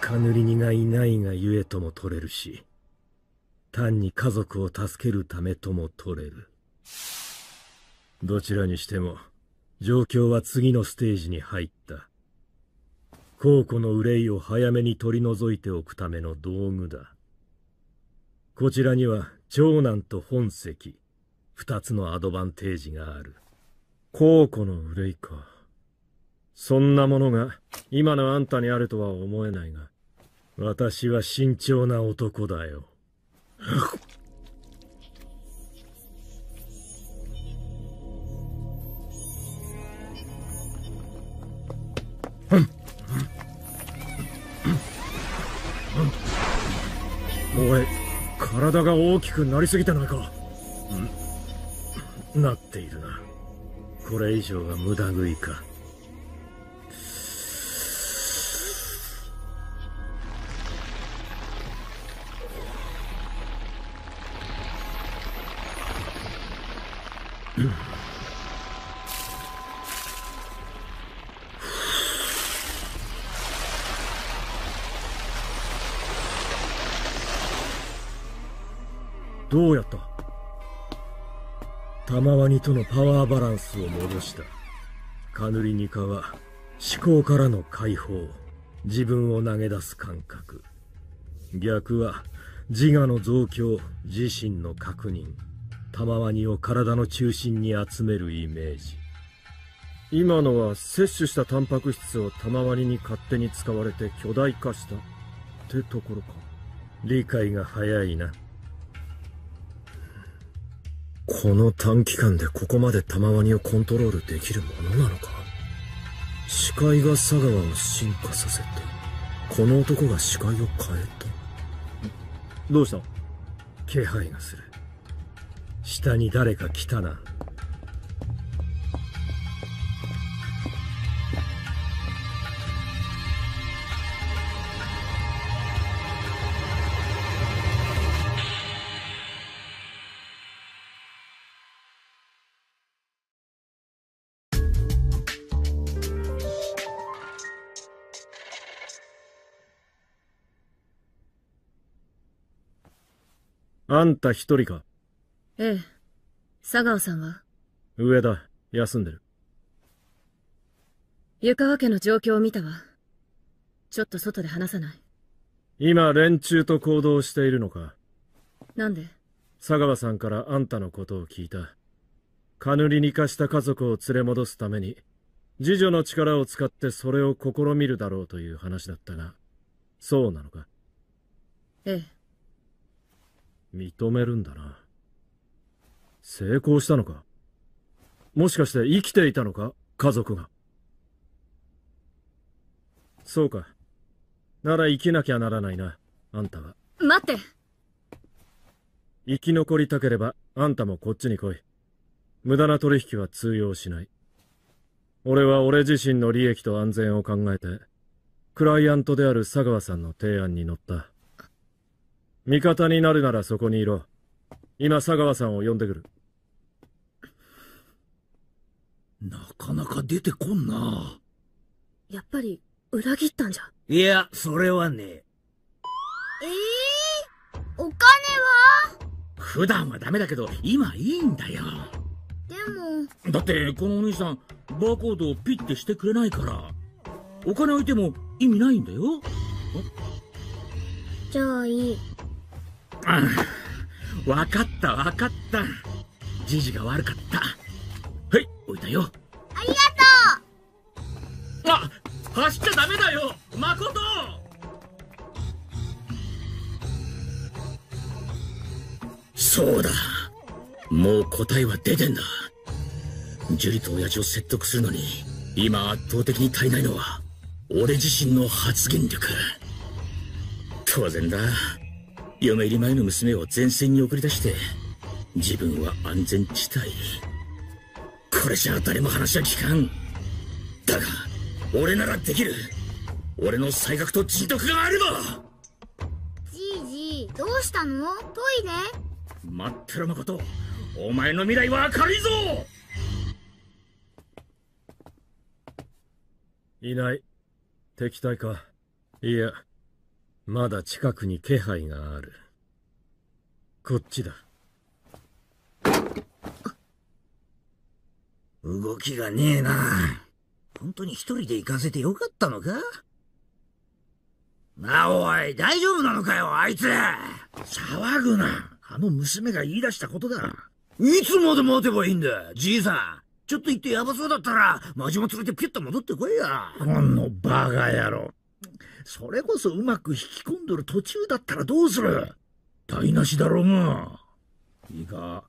Speaker 5: カヌリニがいないがゆえとも取れるし単に家族を助けるためとも取れる。どちらにしても状況は次のステージに入った。皇庫の憂いを早めに取り除いておくための道具だ。こちらには長男と本石二つのアドバンテージがある。
Speaker 11: 皇庫の憂いか。そんなものが今のあんたにあるとは思えないが
Speaker 5: 私は慎重な男だよ。
Speaker 11: おい体が大きくなりすぎてないか。
Speaker 5: なっているな。
Speaker 11: これ以上は無駄食いか。どうやった？玉ワニとのパワーバランスを戻した。カヌリニカは思考からの解放自分を投げ出す感覚。逆は自我の増強自身の確認。玉ワニを体の中心に集めるイメージ。今のは摂取したタンパク質を玉ワニに勝手に使われて巨大化したってところか。理解が早いな。この短期間でここまで玉ワニをコントロールできるものなのか？視界が佐川を進化させたこの男が視界を変えた。どうした？気配がする下に誰か来たな。あんた一人か？
Speaker 8: ええ。佐川さんは？
Speaker 11: 上だ休んでる
Speaker 8: 湯川家の状況を見たわ。ちょっと外で話さない。
Speaker 11: 今連中と行動しているのか？
Speaker 8: なんで？
Speaker 11: 佐川さんからあんたのことを聞いたカヌリに化した家族を連れ戻すために次女の力を使ってそれを試みるだろうという話だったがそうなのか？
Speaker 8: ええ。
Speaker 11: 認めるんだな成功したのか？もしかして生きていたのか？家族が。そうか。なら生きなきゃならないなあんたは。
Speaker 8: 待って。
Speaker 11: 生き残りたければあんたもこっちに来い。無駄な取引は通用しない。俺は俺自身の利益と安全を考えてクライアントである佐川さんの提案に乗った。味方になるならそこにいろ今佐川さんを呼んでくる
Speaker 1: なかなか出てこんな。
Speaker 8: やっぱり裏切ったんじゃ。
Speaker 10: いや、それはね。
Speaker 9: ええー、お金は？
Speaker 1: 普段はダメだけど、今いいんだよ。
Speaker 9: でも。
Speaker 1: だって、このお兄さん、バーコードをピッてしてくれないから。お金置いても意味ないんだよ。
Speaker 9: じゃあいい。
Speaker 1: うん。わかったわかった。じじが悪かった。はい、置いたよ。
Speaker 9: ありがと
Speaker 1: うあ走っちゃダメだよ誠そうだ。もう答えは出てんだ。ジュリと親父を説得するのに、今圧倒的に足りないのは、俺自身の発言力。当然だ。嫁入り前の娘を前線に送り出して、自分は安全地帯。これじゃ誰も話は聞かん。だが、俺ならできる。俺の才覚と人徳があれば
Speaker 9: じいじ、どうしたの？トイレ？
Speaker 1: 待ってろ誠。お前の未来は明るいぞ
Speaker 11: いない。敵対か。いや、まだ近くに気配がある。こっちだ。
Speaker 10: 動きがねえな。本当に一人で行かせてよかったのか？なあ、おい、大丈夫なのかよ、あいつ
Speaker 1: 騒ぐな。あの娘が言い出したことだ。
Speaker 10: いつまで待てばいいんだ、じいさん。ちょっと行ってヤバそうだったら、マジも連れてピュッと戻ってこいや。
Speaker 1: このバカ野郎。それこそうまく引き込んどる途中だったらどうする？台無しだろうが。いいか、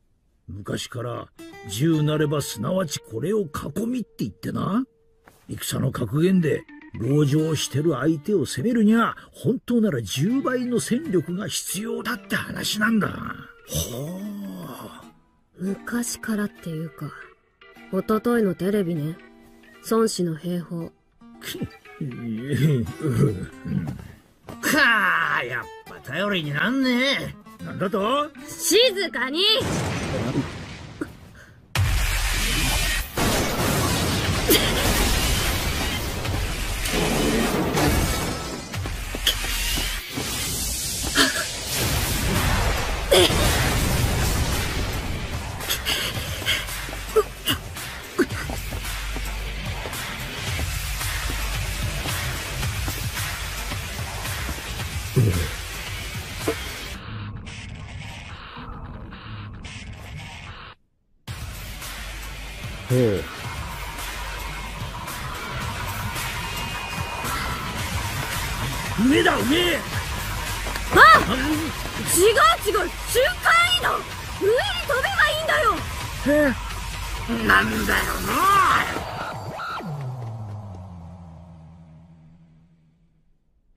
Speaker 1: 昔から銃なればすなわちこれを囲みって言ってな。戦の格言で、籠城してる相手を攻めるには、本当なら10倍の戦力が必要だって話なんだ。
Speaker 8: ほう。昔からっていうか、
Speaker 14: おとといのテレビね。孫子の兵法。
Speaker 7: かあ、やっぱ頼りになん。ねえ。なん。だと
Speaker 14: 静かに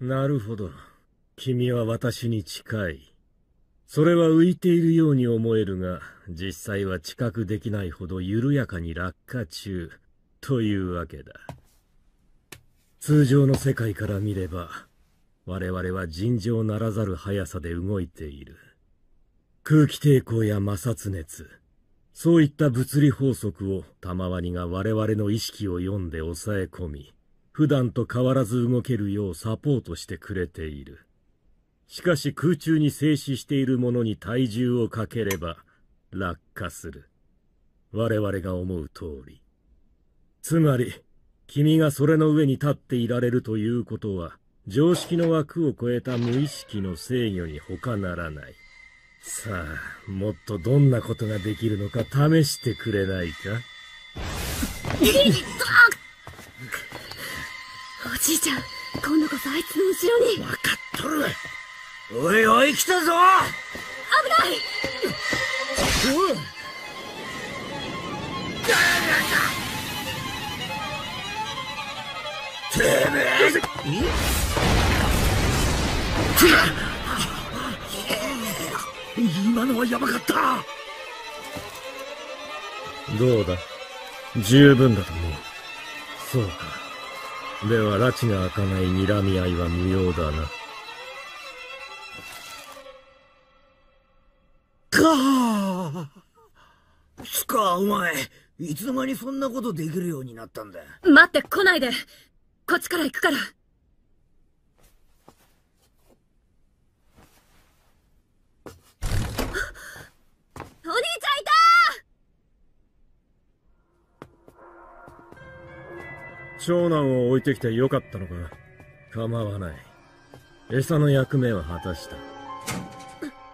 Speaker 7: な
Speaker 5: るほど。君は私に近い。それは浮いているように思えるが、実際は知覚できないほど緩やかに落下中、というわけだ。通常の世界から見れば、我々は尋常ならざる速さで動いている。空気抵抗や摩擦熱、そういった物理法則を玉ワニが我々の意識を読んで抑え込み、普段と変わらず動けるようサポートしてくれている。しかし空中に静止しているものに体重をかければ落下する。我々が思う通り。つまり、君がそれの上に立っていられるということは、常識の枠を超えた無意識の制御に他ならない。さあ、もっとどんなことができるのか試してくれないか？
Speaker 14: おじいちゃん、今度こそあいつの後ろに。
Speaker 7: わかっとる。おいおい来たぞ。
Speaker 14: 危ない。
Speaker 7: おいてめえ。今のはやばかった。
Speaker 5: どうだ。十分だと思う。そうか。では、拉致が開かない睨み合いは無用だな。
Speaker 7: かあつかお前いつの間にそんなことできるようになったんだ
Speaker 14: 待って、来ないで。こっちから行くから。
Speaker 5: 長男を置いてきてよかったのか構わない。餌の役目は果たした。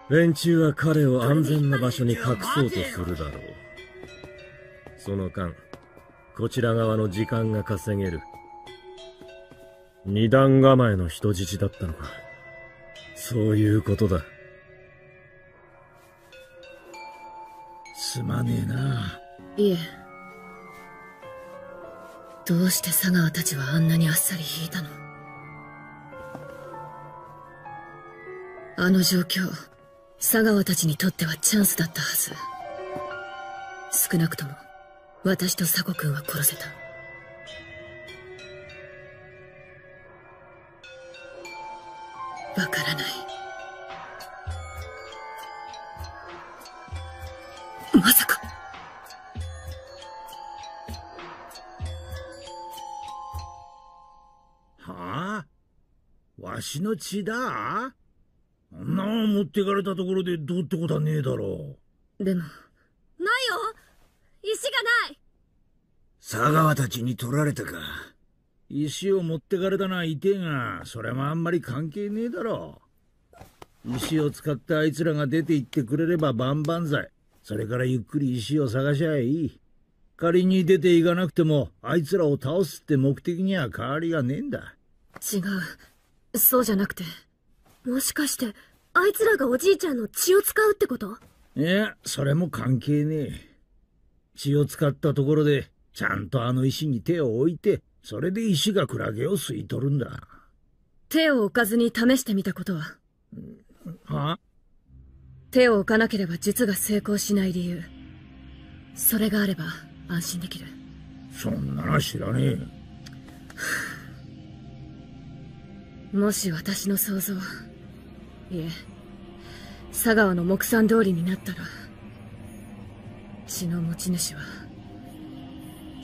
Speaker 5: 連中は彼を安全な場所に隠そうとするだろう。その間、こちら側の時間が稼げる。二段構えの人質だったのか。そういうことだ。
Speaker 7: すまねえない
Speaker 8: え。どうして佐川たちはあんなにあっさり引いたの？あの状況、佐川たちにとってはチャンスだったはず。少なくとも、私と佐古君は殺せた。わからない。
Speaker 7: わしの血だあんな持ってかれたところでどうってことはねえだろう。
Speaker 8: でも、
Speaker 14: ないよ石がない
Speaker 7: 佐川たちに取られたか。石を持ってかれたのは痛えが、それもあんまり関係ねえだろう。石を使ってあいつらが出て行ってくれれば万々歳。それからゆっくり石を探しゃいい。仮に出ていかなくても、あいつらを倒すって目的には変わりがねえんだ。
Speaker 14: 違う。そうじゃなくて。もしかして、あいつらがおじいちゃんの血を使うってこと？
Speaker 7: いや、それも関係ねえ。血を使ったところで、ちゃんとあの石に手を置いて、それで石がクラゲを吸い取るんだ。
Speaker 8: 手を置かずに試してみたことは？
Speaker 7: は？
Speaker 8: 手を置かなければ術が成功しない理由。それがあれば、安心できる
Speaker 7: そんなの知らね
Speaker 8: えもし私の想像いえ佐川の木産通りになったら血の持ち主は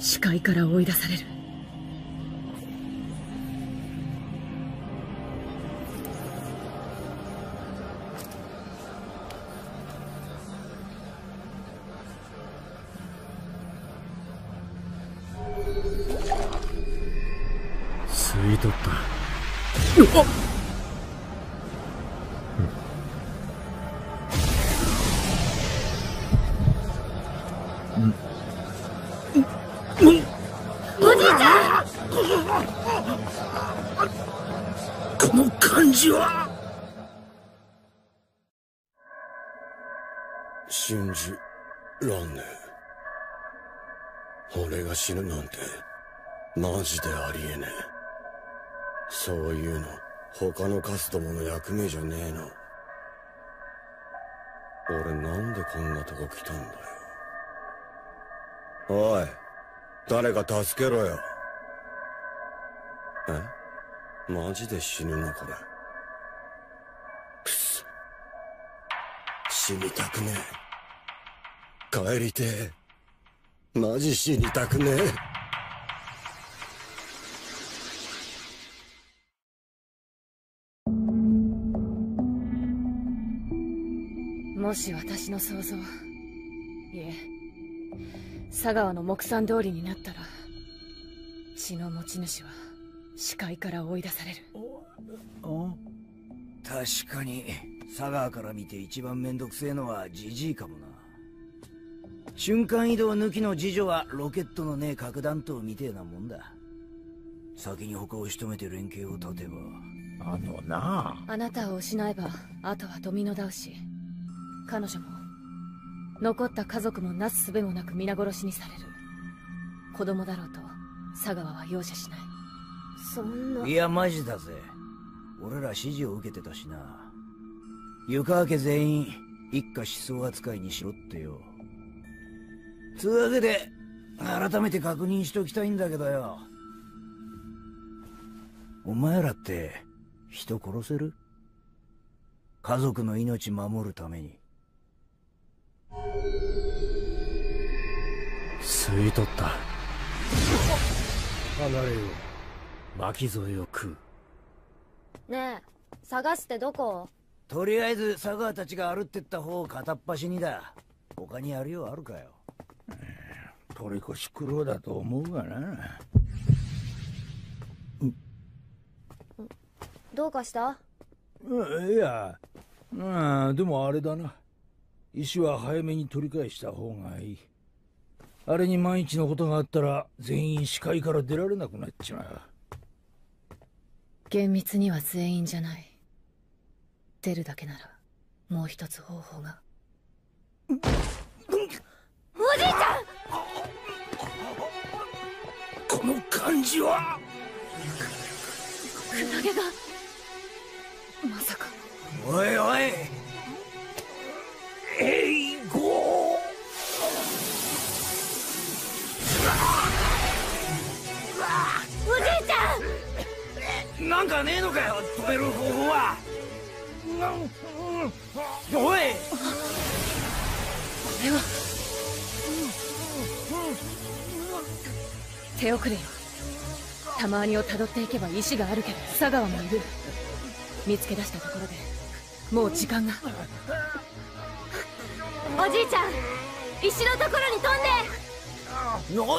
Speaker 8: 視界から追い出される。
Speaker 13: 死ぬなんてマジでありえねえ。そういうの他のカスどもの役目じゃねえの。俺なんでこんなとこ来たんだよ。おい誰か助けろよ。え？マジで死ぬのこれ。くそ。死にたくねえ。帰りてえ。マジ死にたくねえ。
Speaker 8: もし私の想像いえ佐川の木産通りになったら血の持ち主は視界から追い出される。
Speaker 10: 確かに佐川から見て一番めんどくせえのはジジイかもな瞬間移動抜きの次女はロケットのねえ核弾頭みてえなもんだ。先に他を仕留めて連携を立てば。
Speaker 7: あのな。
Speaker 8: あなたを失えばあとはドミノ倒し。彼女も残った家族もなすすべもなく皆殺しにされる。子供だろうと佐川は容赦しない。
Speaker 3: そんな。い
Speaker 10: やマジだぜ。俺ら指示を受けてたしな。湯川家全員一家思想扱いにしろってよつうわけで改めて確認しときたいんだけどよ。お前らって人殺せる？家族の命守るために。
Speaker 11: 吸い取った。離れよ。巻き添えを食う。
Speaker 3: ねえ探すってどこ？
Speaker 10: とりあえず佐川たちが歩ってった方を片っ端にだ。他にやるようあるかよ
Speaker 7: 取り越し苦労だと思うがな。
Speaker 3: どうかした？
Speaker 7: いやうんでもあれだな。石は早めに取り返した方がいい。あれに万一のことがあったら全員視界から出られなくなっちまう。
Speaker 8: 厳密には全員じゃない。出るだけならもう一つ方法が。
Speaker 14: おじいちゃん
Speaker 7: 感じは。
Speaker 8: クラゲが。まさか。
Speaker 10: おいおい。
Speaker 7: えいご
Speaker 14: おじいちゃん。
Speaker 10: なんかねえのかよ止める方法は。おい。
Speaker 8: 手遅れよたまにをたどっていけば石があるけど佐川もいる。見つけ出したところでもう時間が。
Speaker 14: おじいちゃん石のところに飛ん
Speaker 10: な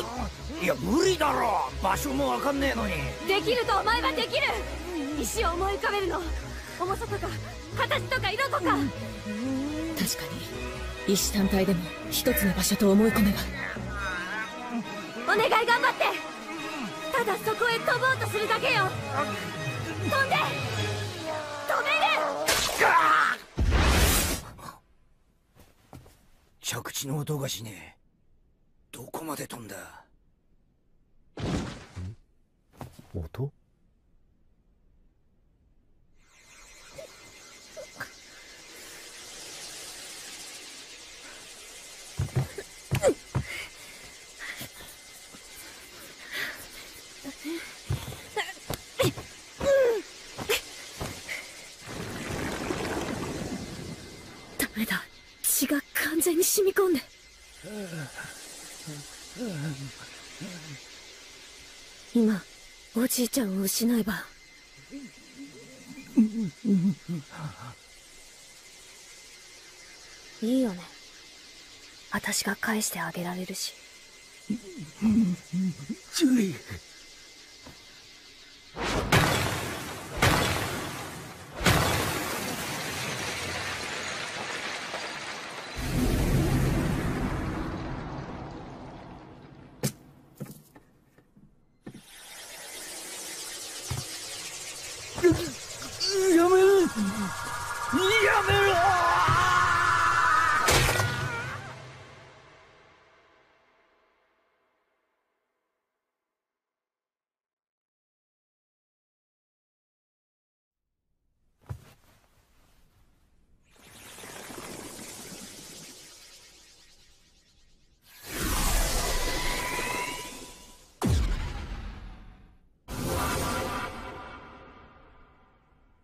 Speaker 10: いや無理だろ。場所もわかんねえのに。
Speaker 14: でできると思えばできる。石を思い浮かべるの。重さとか形とか色とか、
Speaker 8: 確かに石単体でも一つの場所と思い込めば。
Speaker 14: お願い頑張ってただそこへ飛ぼうとするだけよ。飛んで。飛べる。
Speaker 10: 着地の音がしねえ。どこまで飛んだ。
Speaker 11: 音？
Speaker 3: メだ。血が完全に染み込んで。今おじいちゃんを失えば。いいよね。私が返してあげられるし。
Speaker 7: ジュリや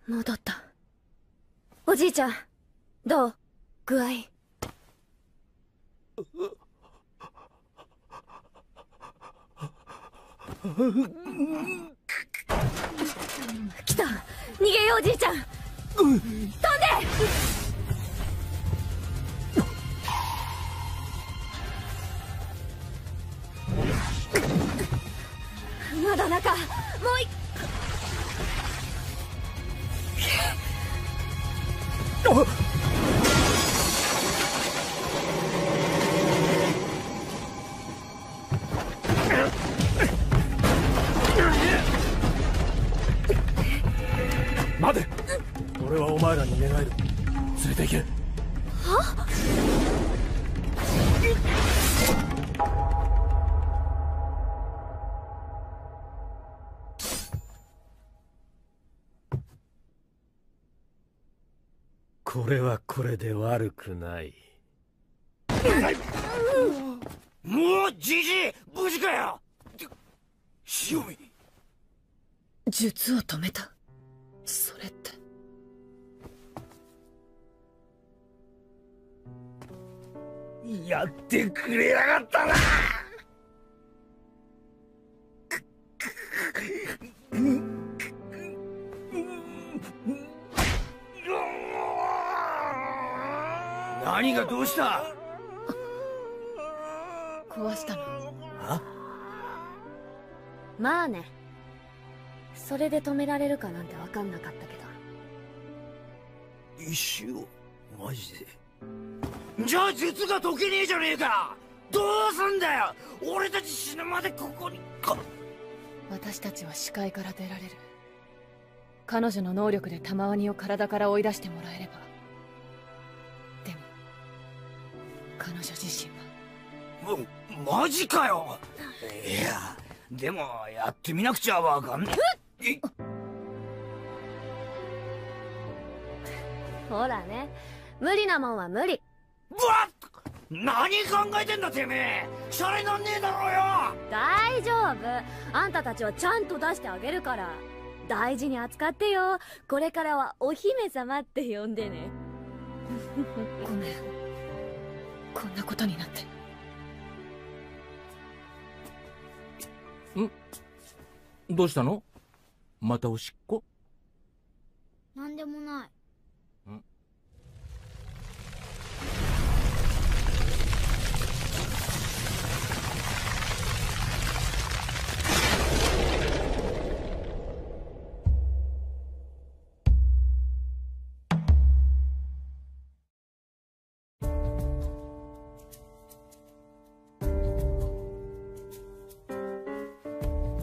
Speaker 3: 戻った。おじいちゃんどう？具合？来た。逃げようおじいちゃん。飛んで！まだ中もういで止められるかなんて分かんなかったけど。
Speaker 10: 石をマジで？じゃあ術が解けねえじゃねえか！どうすんだよ！俺たち死ぬまでここにか
Speaker 8: 私たちは視界から出られる。彼女の能力で玉ワニを体から追い出してもらえれば。でも彼女自身は。
Speaker 10: まマジかよ！いやでもやってみなくちゃわかんねえ
Speaker 3: ほらね。無理なもんは無理。
Speaker 10: うわっ！何考えてんだてめえ。シャレなんねえだろうよ。
Speaker 3: 大丈夫。あんたたちはちゃんと出してあげるから。大事に扱ってよ。これからはお姫様って呼んでね。
Speaker 8: ごめん。こんなことになって。
Speaker 15: どうしたの？またおしっこ？
Speaker 9: なんでもない。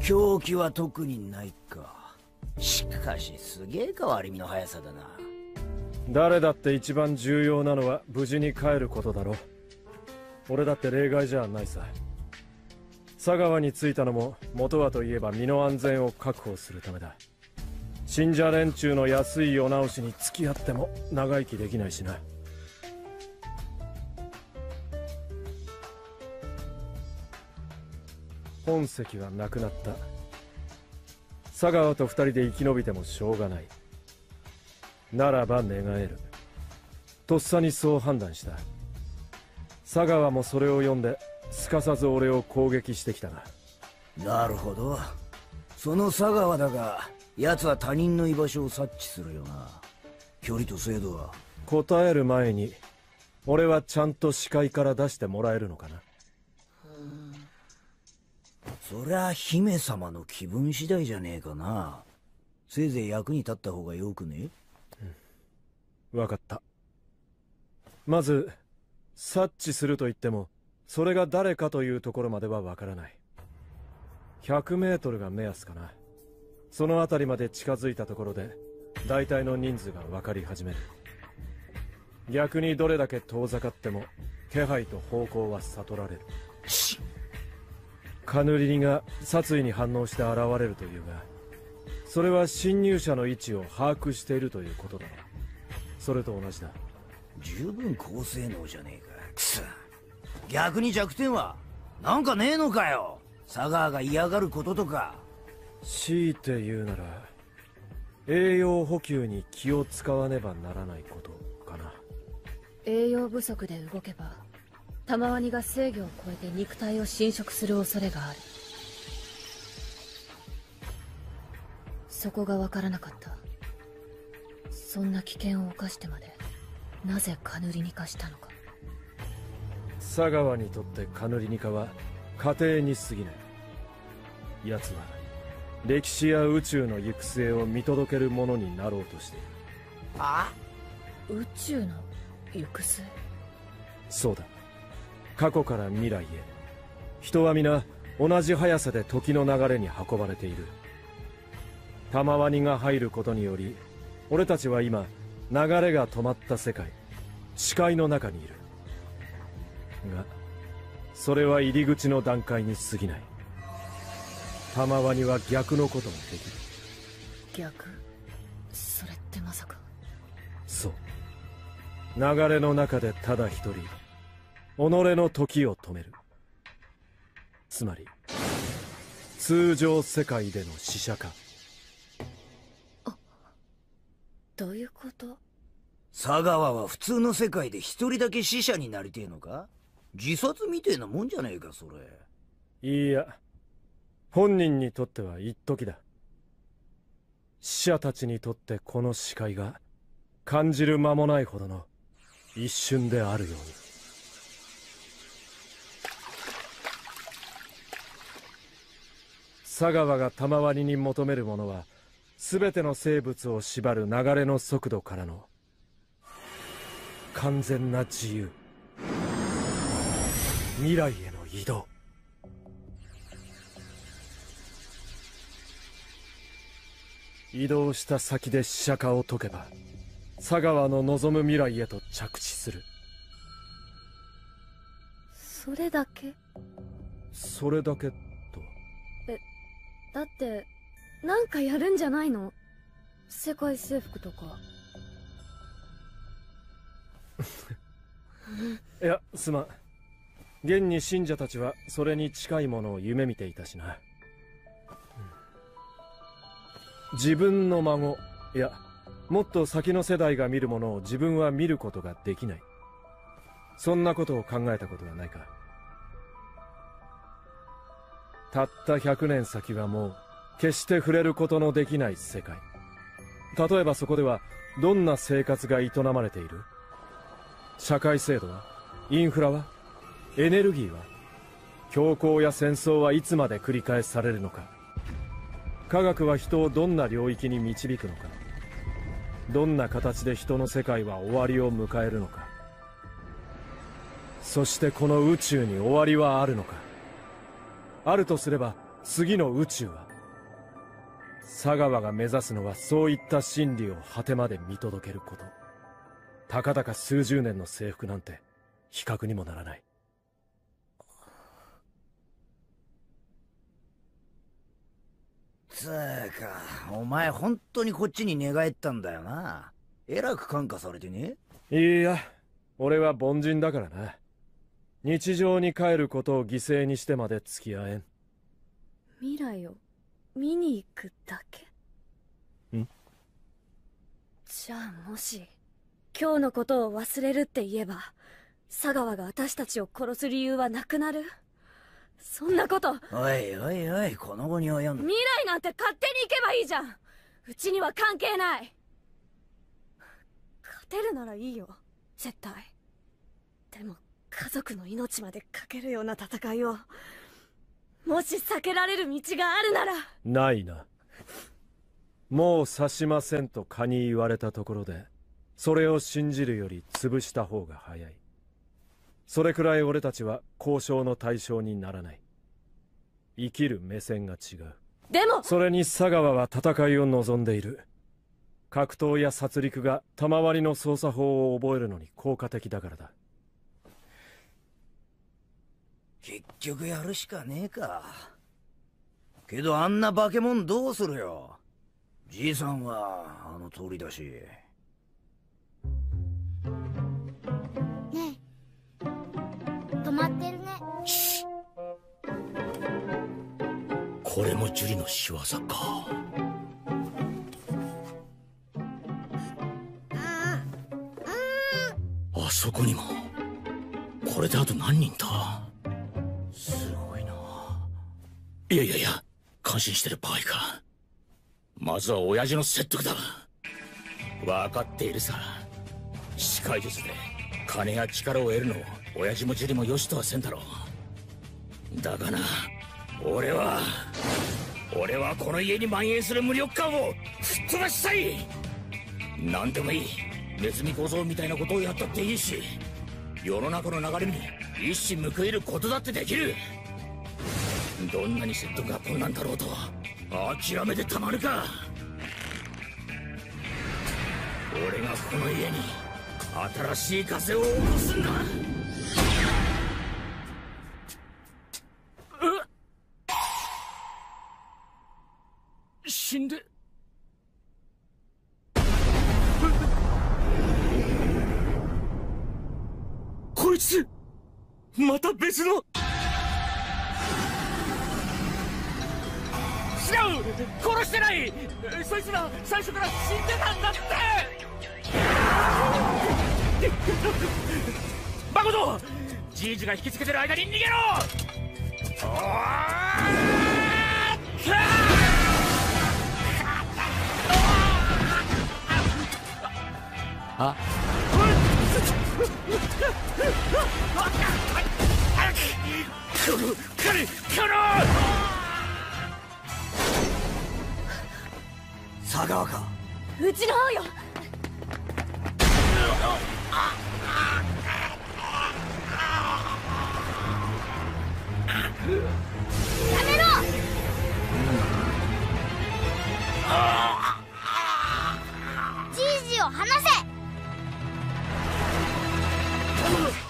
Speaker 10: 狂気は特にない。かしかしすげえ変わり身の速さだな。
Speaker 11: 誰だって一番重要なのは無事に帰ることだろ俺だって例外じゃないさ。佐川に着いたのも元はといえば身の安全を確保するためだ。信者連中の安い世直しに付き合っても長生きできないしな。本籍はなくなった。佐川と二人で生き延びてもしょうがない。ならば願える。とっさにそう判断した。佐川もそれを読んですかさず俺を攻撃してきたな。
Speaker 10: なるほど。その佐川だが奴は他人の居場所を察知するよな。距離と精度は。
Speaker 11: 答える前に俺はちゃんと視界から出してもらえるのかな
Speaker 10: そりゃ姫様の気分次第じゃねえかな。せいぜい役に立った方がよくね？
Speaker 11: 分かった。まず察知すると言ってもそれが誰かというところまでは分からない。100メートルが目安かな。その辺りまで近づいたところで大体の人数が分かり始める。逆にどれだけ遠ざかっても気配と方向は悟られるカヌリニが殺意に反応して現れるというがそれは侵入者の位置を把握しているということだ。それと同じだ。
Speaker 10: 十分高性能じゃねえかくそ。逆に弱点はなんかねえのかよ。佐川が嫌がることとか。
Speaker 11: 強いて言うなら栄養補給に気を使わねばならないことかな。
Speaker 8: 栄養不足で動けば玉ワニが制御を超えて肉体を侵食する恐れがある。そこがわからなかった。そんな危険を冒してまでなぜカヌリニ化したのか。
Speaker 11: 佐川にとってカヌリニカは家庭に過ぎない。奴は歴史や宇宙の行く末を見届けるものになろうとしている。
Speaker 8: あ？宇宙の行く末？
Speaker 11: そうだ過去から未来へ。人は皆同じ速さで時の流れに運ばれている。玉ワニが入ることにより俺たちは今流れが止まった世界視界の中にいる。がそれは入り口の段階に過ぎない。玉ワニは逆のことができる。
Speaker 8: 逆？それってまさか。
Speaker 11: そう。流れの中でただ一人。己の時を止める。つまり通常世界での死者化
Speaker 8: どういうこと？
Speaker 10: 佐川は普通の世界で一人だけ死者になりてえのか？自殺みてえなもんじゃねえかそれ。
Speaker 11: いいや。本人にとっては一時だ。死者たちにとってこの視界が感じる間もないほどの一瞬であるように佐川が玉割りに求めるものは全ての生物を縛る流れの速度からの完全な自由。未来への移動。移動した先で死者化を解けば佐川の望む未来へと着地する。
Speaker 3: それだけ？
Speaker 11: それだけ
Speaker 3: だってなんかやるんじゃないの？世界征服とか。
Speaker 11: いやすまん。現に信者たちはそれに近いものを夢見ていたしな。自分の孫いやもっと先の世代が見るものを自分は見ることができない。そんなことを考えたことはないか。たった100年先はもう決して触れることのできない世界。例えばそこではどんな生活が営まれている？社会制度は？インフラは？エネルギーは？強行や戦争はいつまで繰り返されるのか？科学は人をどんな領域に導くのか？どんな形で人の世界は終わりを迎えるのか？そしてこの宇宙に終わりはあるのか？あるとすれば次の宇宙は佐川が目指すのはそういった真理を果てまで見届けること。たかだか数十年の征服なんて比較にもならない。
Speaker 10: つーかお前本当にこっちに寝返ったんだよな。えらく感化されてね。
Speaker 11: いや俺は凡人だからな日常に帰ることを犠牲にしてまで付き合えん。
Speaker 3: 未来を見に行くだけ？
Speaker 11: ん？
Speaker 3: じゃあもし今日のことを忘れるって言えば佐川が私たちを殺す理由はなくなる？そんなこと。
Speaker 10: おいおいおいこの後に及ん
Speaker 3: 未来なんて勝手に行けばいいじゃん。うちには関係ない。勝てるならいいよ。絶対。でも家族の命までかけるような戦いをもし避けられる道があるなら。
Speaker 11: ないな。もう刺しませんと蚊に言われたところでそれを信じるより潰した方が早い。それくらい俺たちは交渉の対象にならない。生きる目線が違う。
Speaker 3: でも
Speaker 11: それに佐川は戦いを望んでいる。格闘や殺戮が賜りの操作法を覚えるのに効果的だからだ
Speaker 10: 結局やるしかねえか。けどあんな化け物どうするよ。じいさんはあの通りだし。
Speaker 9: ねえ。止まってるね。
Speaker 7: これも樹里の仕業か。あそこにも。これであと何人だいやいやいや感心してる場合か。まずは親父の説得だ。分かっているさ。司会術で金や力を得るのを親父も樹里もよしとはせんだろう。だがな俺は俺はこの家に蔓延する無力感を吹っ飛ばしたい。何でもいい。ネズミ小僧みたいなことをやったっていいし世の中の流れに一矢報いることだってできる。どんなに説得が困難だろうと諦めてたまるか。俺がこの家に新しい風を起こすんだ。
Speaker 15: 死んで。
Speaker 1: こいつまた別の。違う殺してない。そいつら最初から死んでたんだって。バコトじいじが引きつけてる間に逃げろ。お
Speaker 15: あ
Speaker 1: こ
Speaker 10: 佐川か。
Speaker 3: うちの方よ。
Speaker 9: やめろ。じいじを離せ。
Speaker 1: 来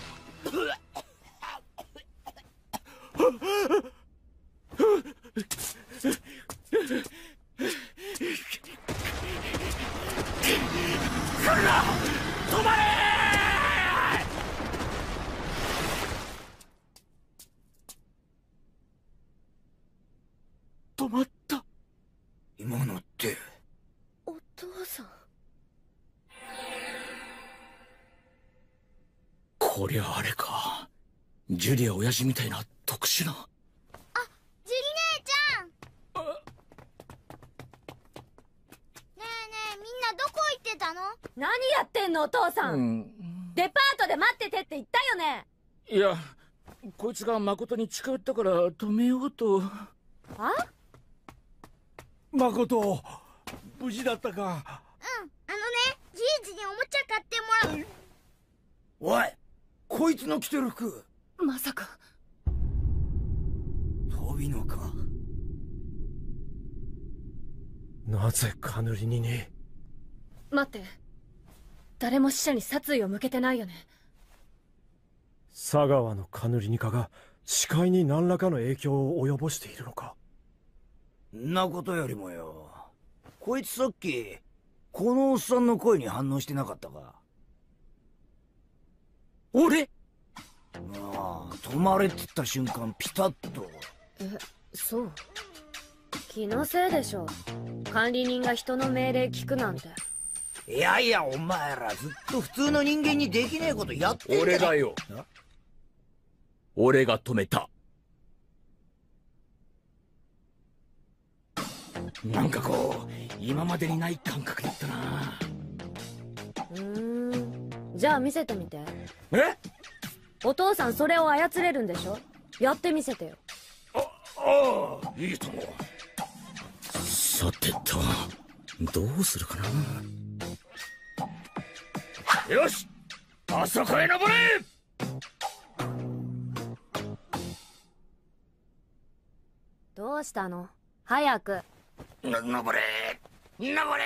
Speaker 7: ジュリア親父みたいな特殊な。
Speaker 9: ジュリ姉ちゃん。ねえねえみんなどこ行ってたの？
Speaker 3: 何やってんのお父さん、
Speaker 15: うん。
Speaker 3: デパートで待っててって言ったよね。
Speaker 15: いやこいつが誠に近寄ったから止めようと。
Speaker 3: あ？
Speaker 4: 誠無事だったか。
Speaker 9: うんあのねじいじにおもちゃ買ってもらう。
Speaker 10: おいこいつの着てる服
Speaker 8: まさか。
Speaker 10: 飛びのか。
Speaker 11: なぜカヌリにね。
Speaker 8: 待って。誰も死者に殺意を向けてないよね。
Speaker 11: 佐川のカヌリニカが視界に何らかの影響を及ぼしているのか。
Speaker 10: んなことよりもよ。こいつさっきこのおっさんの声に反応してなかったか。
Speaker 1: 俺？
Speaker 10: ああ止まれって言った瞬間ピタッと。
Speaker 3: えそう。気のせいでしょ。管理人が人の命令聞くなんて。
Speaker 10: いやいやお前らずっと普通の人間にできねえことやって
Speaker 1: 俺だよ。俺が止めた。なんかこう今までにない感覚だったな。
Speaker 3: うーん。じゃあ見せてみて。
Speaker 1: え？
Speaker 3: お父さんそれを操れるんでしょ？やってみせてよ。
Speaker 1: ああいいとも。さてとどうするかな？よしあそこへ登れ！
Speaker 3: どうしたの？早く。
Speaker 1: の登れ登れ！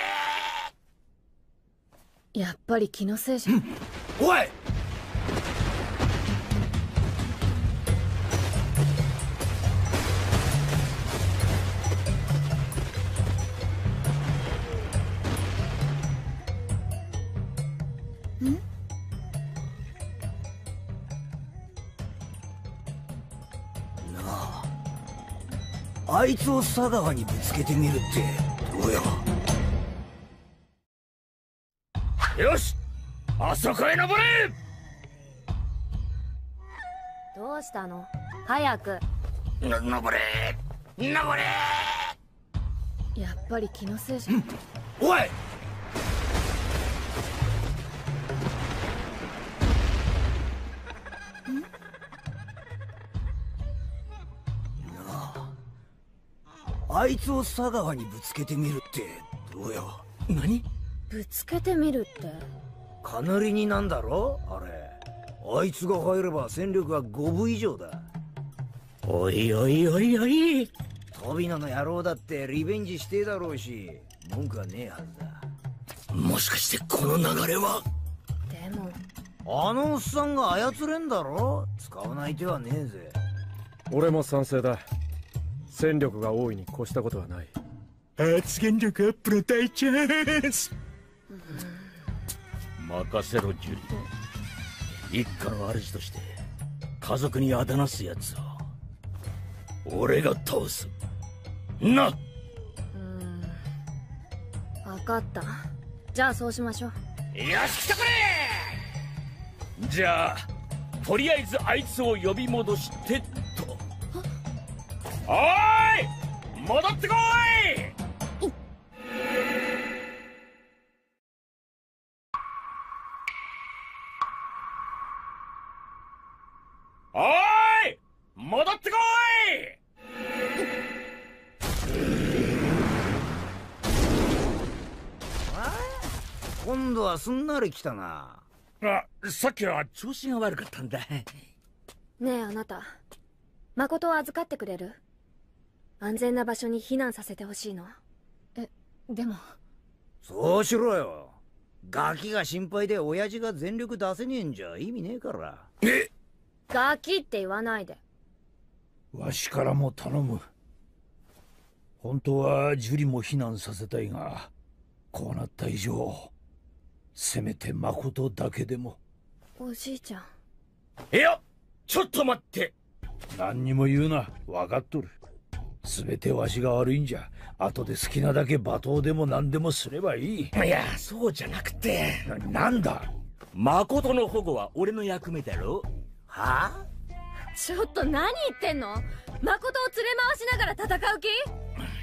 Speaker 8: やっぱり気のせいじゃ。ん。
Speaker 1: おい
Speaker 10: あいつを佐川にぶつけてみるってどうよ
Speaker 1: よし！あそこへ登れ！
Speaker 3: どうしたの？早く。
Speaker 1: の登れ！登れ！
Speaker 8: やっぱり気のせいじゃん。
Speaker 1: おい
Speaker 10: あいつを佐川にぶつけてみるってどうよ
Speaker 1: 何？
Speaker 3: ぶつけてみるって？
Speaker 10: かなりになんだろ？あれ。あいつが入れば戦力は5分以上だ。
Speaker 1: おいおいおいおい。
Speaker 10: 飛び野の野郎だってリベンジしてえだろうし文句はねえはずだ。
Speaker 1: もしかしてこの流れは？
Speaker 3: でも。
Speaker 10: あのおっさんが操れんだろ？使わない手はねえぜ。
Speaker 11: 俺も賛成だ戦力が多いに越したことはない。
Speaker 1: 発言力アップの大チャンス任せろジュリ一家の主として家族にあだなすやつを俺が倒す。な
Speaker 3: うーん。分かった。じゃあそうしましょう。
Speaker 1: よし来たこれ！じゃあとりあえずあいつを呼び戻してとおーい。戻ってこい。おい戻ってこい。
Speaker 10: 今度はすんなり来たな
Speaker 1: あさっきは調子が悪かったんだ
Speaker 3: ねえあなた誠を預かってくれる安全な場所に避難させてほしいの？
Speaker 8: えでも。
Speaker 10: そうしろよ。ガキが心配で親父が全力出せねえんじゃ意味ねえから。
Speaker 3: ガキって言わないで。
Speaker 4: わしからも頼む。本当は樹里も避難させたいがこうなった以上せめて誠だけでも。
Speaker 3: おじいちゃん。
Speaker 1: いやちょっと待って。
Speaker 4: 何にも言うな。分かっとる全てわしが悪いんじゃ。後で好きなだけ罵倒でも何でもすればいい。
Speaker 1: いやそうじゃなくて。
Speaker 4: ななんだ？
Speaker 1: 誠の保護は俺の役目だろ？
Speaker 10: は？あ
Speaker 3: ちょっと何言ってんの？誠を連れ回しながら戦う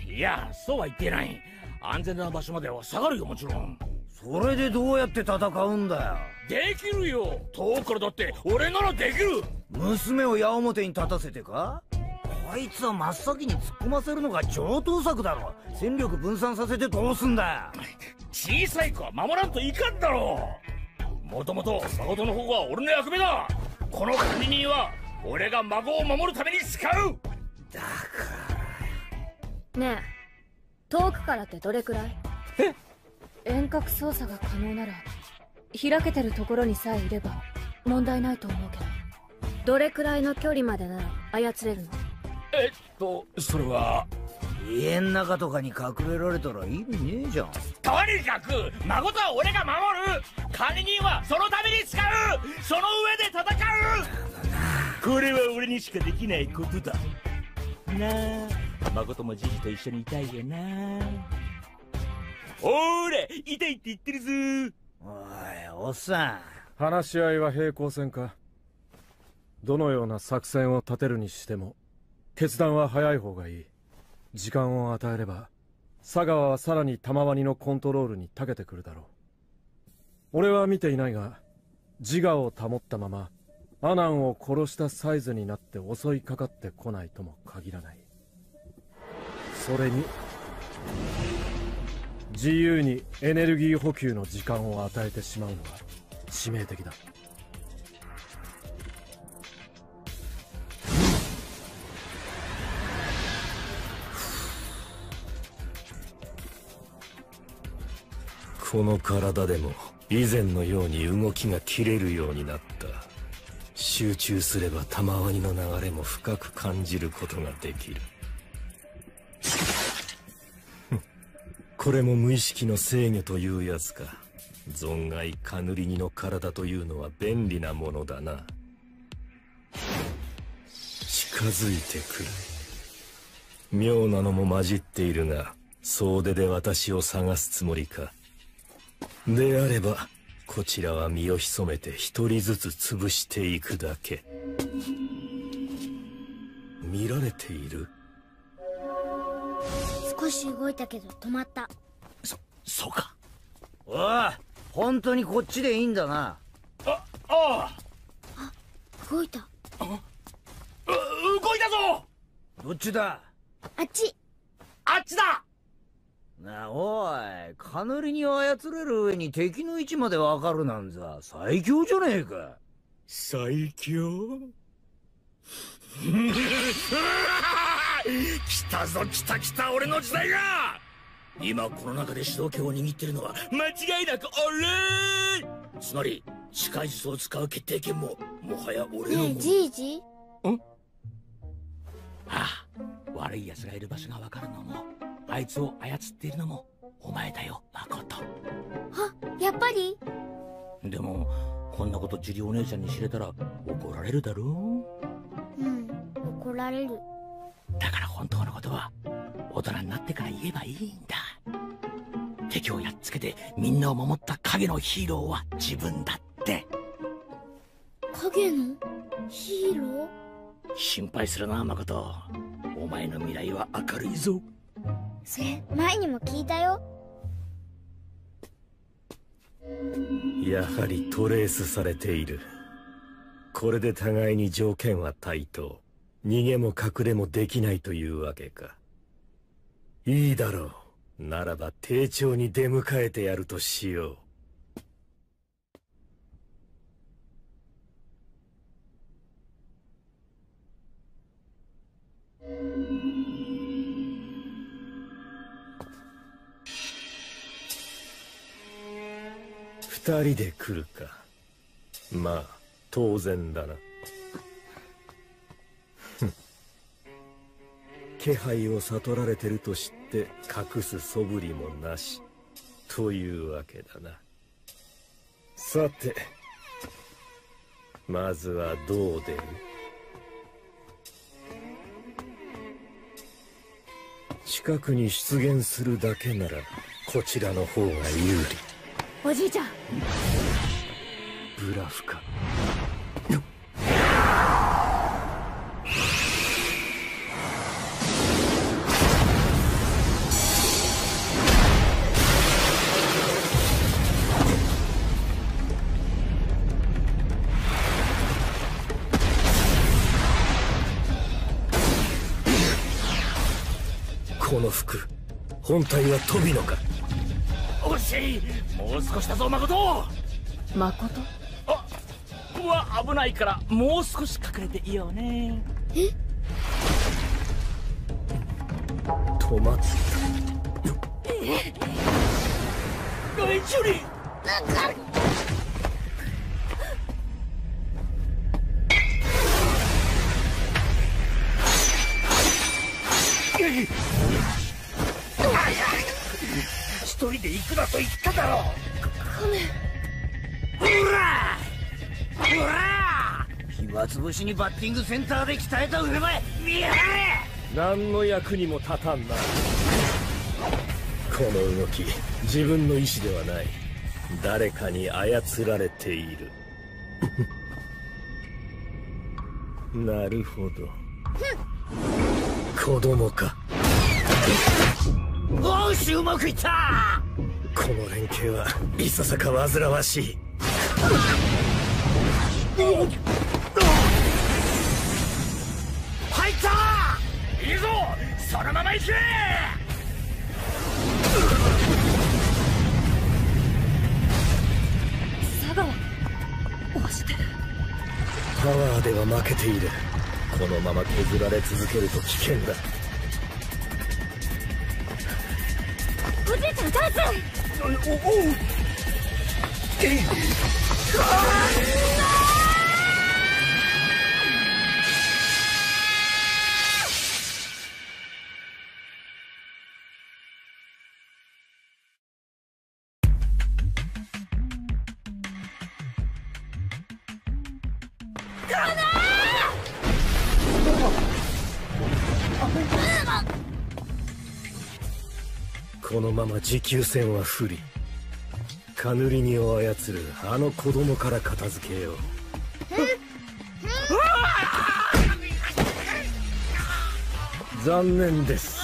Speaker 3: 気？
Speaker 1: いやそうは言ってない。安全な場所までは下がるよもちろん。
Speaker 10: それでどうやって戦うんだよ？
Speaker 1: できるよ。遠くからだって俺ならできる。
Speaker 10: 娘を矢面に立たせてか？こいつは真っ先に突っ込ませるのが上等策だろ。戦力分散させてどうすんだ
Speaker 1: 小さい子は守らんといかんだろ。うもともと誠の保護は俺の役目だ。この管理人は俺が孫を守るために使う。
Speaker 3: ねえ遠くからってどれくらい？
Speaker 8: 遠隔操作が可能なら開けてるところにさえいれば問題ないと思うけど。
Speaker 3: どれくらいの距離までなら操れるの？
Speaker 1: えっとそれは
Speaker 10: 家ん中とかに隠れられたら意味ねえじゃん。
Speaker 1: とにかく誠は俺が守る管理人はそのために使うその上で戦うこれは俺にしかできないことだなあ誠もじじと一緒にいたいよなほーれ痛いって言ってるぞ
Speaker 4: おいおっさん。
Speaker 11: 話し合いは平行線かどのような作戦を立てるにしても決断は早い方がいい。時間を与えれば佐川はさらに玉ワニのコントロールに長けてくるだろう。俺は見ていないが自我を保ったままアナンを殺したサイズになって襲いかかってこないとも限らない。それに自由にエネルギー補給の時間を与えてしまうのは致命的だ。
Speaker 5: この体でも以前のように動きが切れるようになった。集中すれば玉ワニの流れも深く感じることができる。これも無意識の制御というやつか。存外カヌリニの体というのは便利なものだな。近づいてくる。妙なのも混じっているが総出で私を探すつもりか。であればこちらは身を潜めて一人ずつ潰していくだけ。見られている？
Speaker 9: 少し動いたけど止まった。
Speaker 4: そそうか。おい本当にこっちでいいんだな。
Speaker 1: ああ
Speaker 9: 動いた。
Speaker 1: あ動いたぞ。
Speaker 4: どっちだ？
Speaker 9: あっち。
Speaker 1: あっちだ
Speaker 4: なあおいカヌリに操れる上に敵の位置までわかるなんざ最強じゃねえか。
Speaker 1: 最強？来たぞ来た来た俺の時代が！今この中で主導権を握ってるのは間違いなく俺！つまり視界術を使う決定権ももはや俺のも
Speaker 9: ねえじいじ？
Speaker 1: ああ悪い奴がいる場所がわかるのもあいつを操っているのもお前だよ誠
Speaker 9: あやっぱり？
Speaker 1: でもこんなことジュリお姉ちゃんに知れたら怒られるだろ
Speaker 9: う？ん怒られる。
Speaker 1: うだから本当のことは大人になってから言えばいいんだ。敵をやっつけてみんなを守った影のヒーローは自分だって。
Speaker 9: 影のヒーロー？
Speaker 1: 心配するな誠。お前の未来は明るいぞ。
Speaker 9: それ前にも聞いたよ。
Speaker 5: やはりトレースされている。これで互いに条件は対等。逃げも隠れもできないというわけか。いいだろう。ならば丁重に出迎えてやるとしよう二人で来るか。まあ当然だな。気配を悟られてると知って隠す素振りもなし。というわけだな。さてまずはどう出る？近くに出現するだけならこちらの方が有利。
Speaker 3: おじいちゃん。
Speaker 5: ブラフかの服。本体は飛びのか。
Speaker 1: 惜しいもう少しだぞ誠。
Speaker 8: 誠？
Speaker 1: あここは危ないからもう少し隠れていようね。
Speaker 9: え？
Speaker 5: 止まった。
Speaker 1: おいジュリ
Speaker 4: つぶしにバッティングセンターで鍛えた腕前見やがれ。
Speaker 5: 何の役にも立たんな。この動き自分の意志ではない。誰かに操られている。なるほど。子供か。
Speaker 10: おうしうまくいった。
Speaker 5: この連携はいささか煩わしい。
Speaker 10: 入
Speaker 1: そのまま行け！
Speaker 8: 佐川押して
Speaker 5: パワーでは負けている。このまま削られ続けると危険だ。
Speaker 14: おじいちゃんチャンス
Speaker 1: おおう
Speaker 5: ま持久戦は不利。カヌリニを操るあの子供から片付けよう。残念です。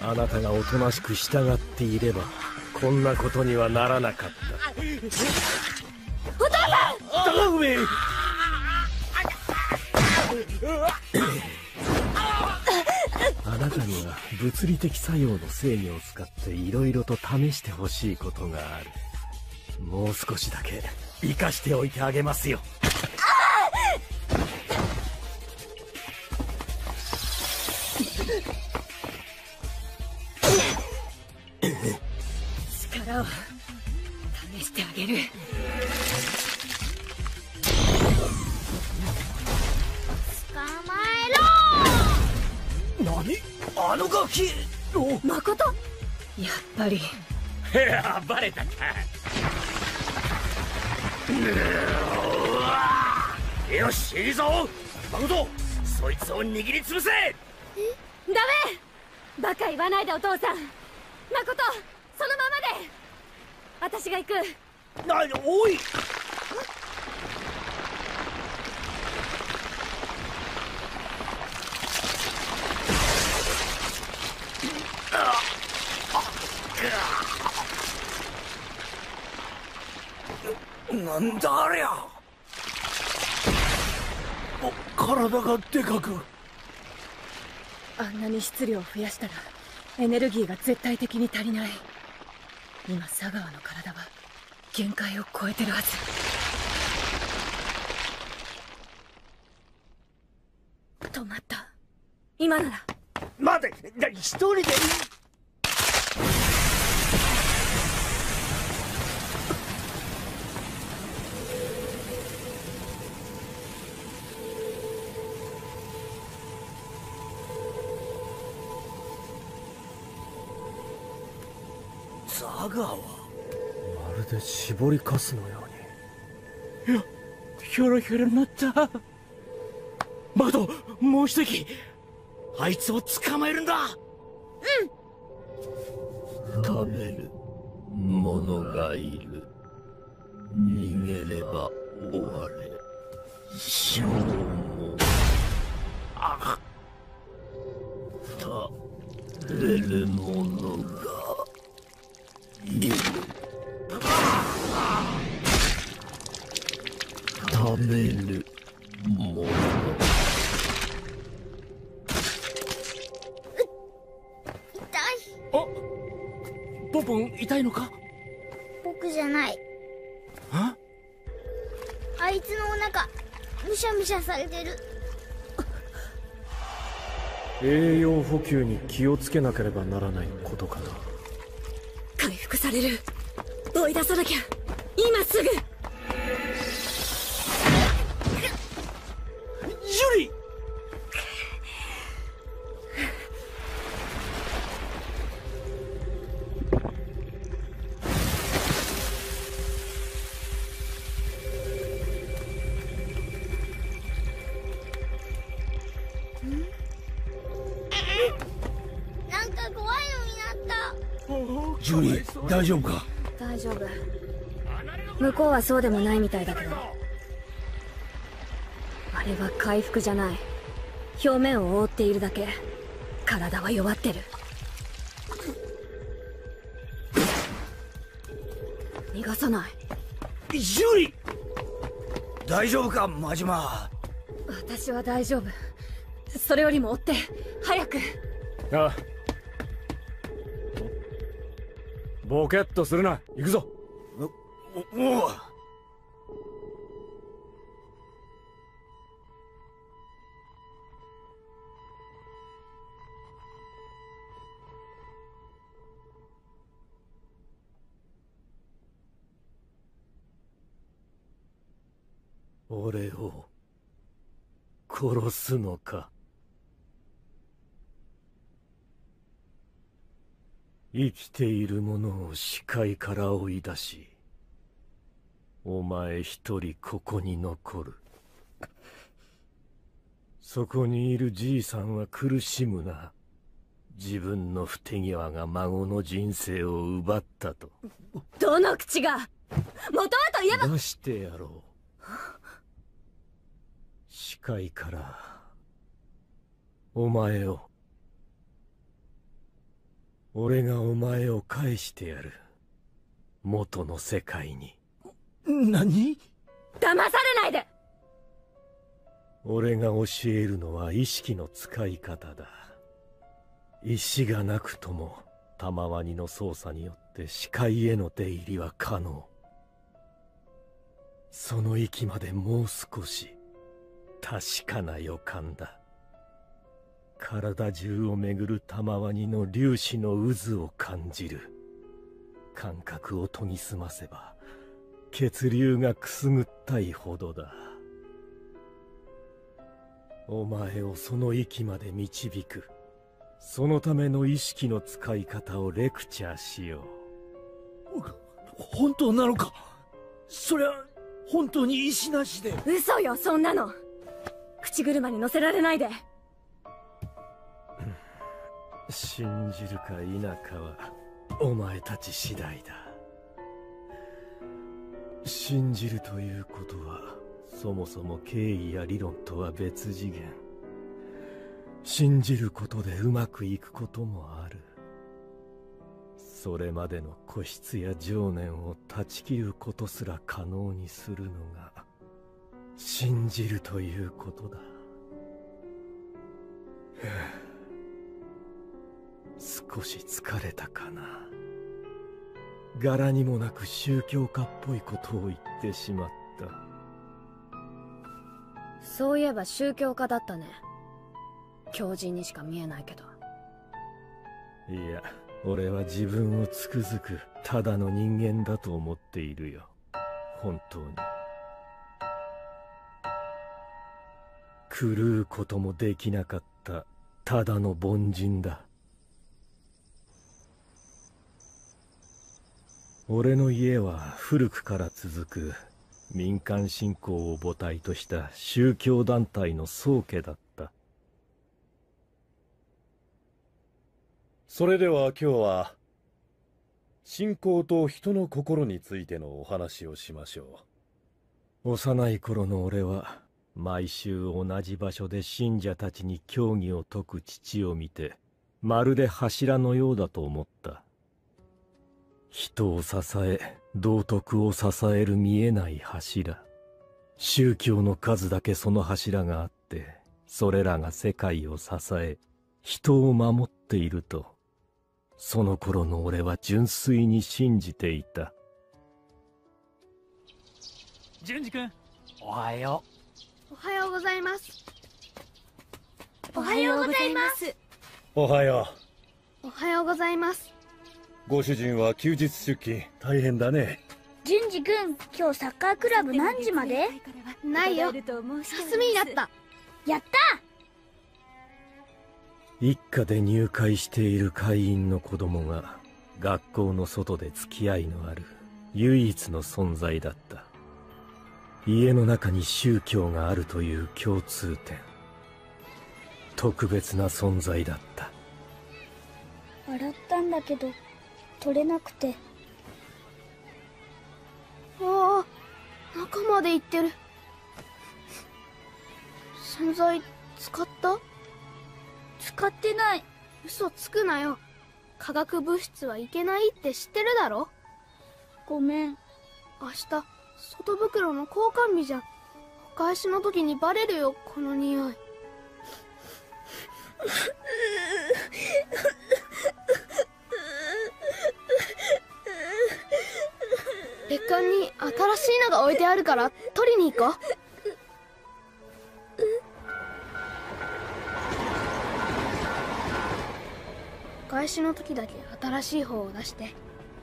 Speaker 5: あなたがおとなしく従っていればこんなことにはならなかった。
Speaker 14: お父さん！
Speaker 5: 頼めあなたには物理的作用の制御を使っていろいろと試してほしいことがある。もう少しだけ生かしておいてあげますよ。
Speaker 8: 力を試してあげる。
Speaker 10: 何？あのガキ。
Speaker 8: 誠？やっぱり。
Speaker 1: いやバレたかよしいいぞ。誠そいつを握りつぶせ
Speaker 14: ダメ！バカ言わないでお父さん。誠そのままで。私が行く。
Speaker 10: なおいなんだありゃ。お体がでかく。
Speaker 8: あんなに質量を増やしたらエネルギーが絶対的に足りない。今佐川の体は限界を超えてるはず。止まった。今なら。
Speaker 10: 待てな一人でザガは？
Speaker 2: まるで絞りかすのように。
Speaker 1: ひょろひょろなった。マドもう一息あいつを捕まえるんだ。
Speaker 5: 食べる者がいる。逃げれば終われ。消耗
Speaker 1: あ
Speaker 5: 食べる者がいる。食べる
Speaker 1: ンポン痛いのか？
Speaker 9: 僕じゃない。
Speaker 1: あ
Speaker 9: あいつのお腹むしゃむしゃされてる。
Speaker 11: 栄養補給に気をつけなければならないことかな。
Speaker 8: 回復される。追い出さなきゃ。今すぐ
Speaker 7: 大丈夫か？
Speaker 3: 大丈夫。向こうはそうでもないみたいだけど。あれは回復じゃない。表面を覆っているだけ。体は弱ってる。逃がさない。
Speaker 10: ジュリ大丈夫か？真島。
Speaker 3: 私は大丈夫。それよりも追って。早く。
Speaker 11: ああボケっとするな。行くぞ。
Speaker 10: おお
Speaker 5: 俺を殺すのか。生きている者を視界から追い出しお前一人ここに残る。そこにいるじいさんは苦しむな。自分の不手際が孫の人生を奪ったと。
Speaker 3: どの口が？元はといえば。
Speaker 5: 出してやろう。視界からお前を俺がお前を返してやる。元の世界に。
Speaker 7: 何？
Speaker 3: 騙されないで！
Speaker 5: 俺が教えるのは意識の使い方だ。石がなくとも玉ワニの操作によって視界への出入りは可能。その域までもう少し。確かな予感だ体中を巡る玉ワニの粒子の渦を感じる。感覚を研ぎ澄ませば血流がくすぐったいほどだ。お前をその域まで導く。そのための意識の使い方をレクチャーしよ
Speaker 7: う。本当なのか？そりゃ本当に石なしで。
Speaker 3: 嘘よそんなの。口車に乗せられないで
Speaker 5: 信じるか否かはお前たち次第だ。信じるということはそもそも敬意や理論とは別次元。信じることでうまくいくこともある。それまでの固執や情念を断ち切ることすら可能にするのが信じるということだ。少し疲れたかな。柄にもなく宗教家っぽいことを言ってしまった。
Speaker 3: そういえば宗教家だったね。狂人にしか見えないけど。
Speaker 5: いや俺は自分をつくづくただの人間だと思っているよ。本当に。狂うこともできなかったただの凡人だ俺の家は古くから続く民間信仰を母体とした宗教団体の宗家だった。
Speaker 6: それでは今日は信仰と人の心についてのお話をしましょ
Speaker 5: う。幼い頃の俺は毎週同じ場所で信者たちに教義を説く父を見てまるで柱のようだと思った。人を支え道徳を支える見えない柱。宗教の数だけその柱があってそれらが世界を支え人を守っていると。その頃の俺は純粋に信じていた。
Speaker 16: 淳二君。
Speaker 1: おはよ
Speaker 9: う。おはようございます。おはようございます。
Speaker 6: おはよ
Speaker 9: う。おはようございます
Speaker 6: ご主人は休日出勤。大変だね。
Speaker 9: 淳二君今日サッカークラブ何時まで？ないよ。休みになった。やった！
Speaker 5: 一家で入会している会員の子供が学校の外で付き合いのある唯一の存在だった。家の中に宗教があるという共通点。特別な存在だった。
Speaker 9: 笑ったんだけど取れなくて。
Speaker 16: ああ中まで行ってる。洗剤使った？
Speaker 9: 使ってない。
Speaker 16: 嘘つくなよ。化学物質はいけないって知ってるだろ？
Speaker 9: ごめん。
Speaker 16: 明日外袋の交換日じゃん。お返しの時にバレるよこの匂い 別館に新しいのが置いてあるから取りに行こう。お返しの時だけ新しい方を出して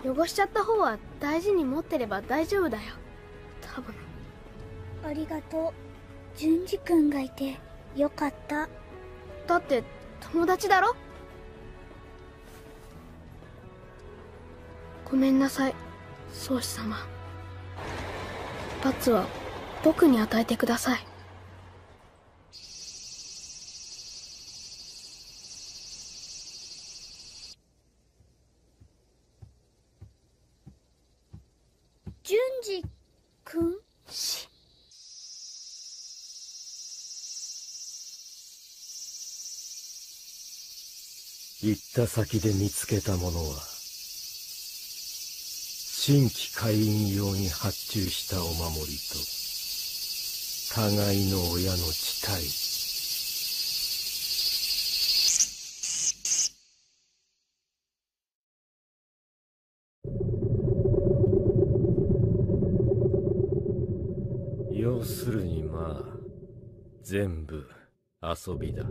Speaker 16: 汚しちゃった方は大事に持ってれば大丈夫だよ。多分。
Speaker 9: ありがとう。淳二君がいてよかった。
Speaker 16: だって友達だろ？ごめんなさい宗師様。罰は僕に与えてください。
Speaker 9: 淳二君？
Speaker 5: 行った先で見つけたものは新規会員用に発注したお守りと互いの親の地帯要するにまあ全部遊びだ。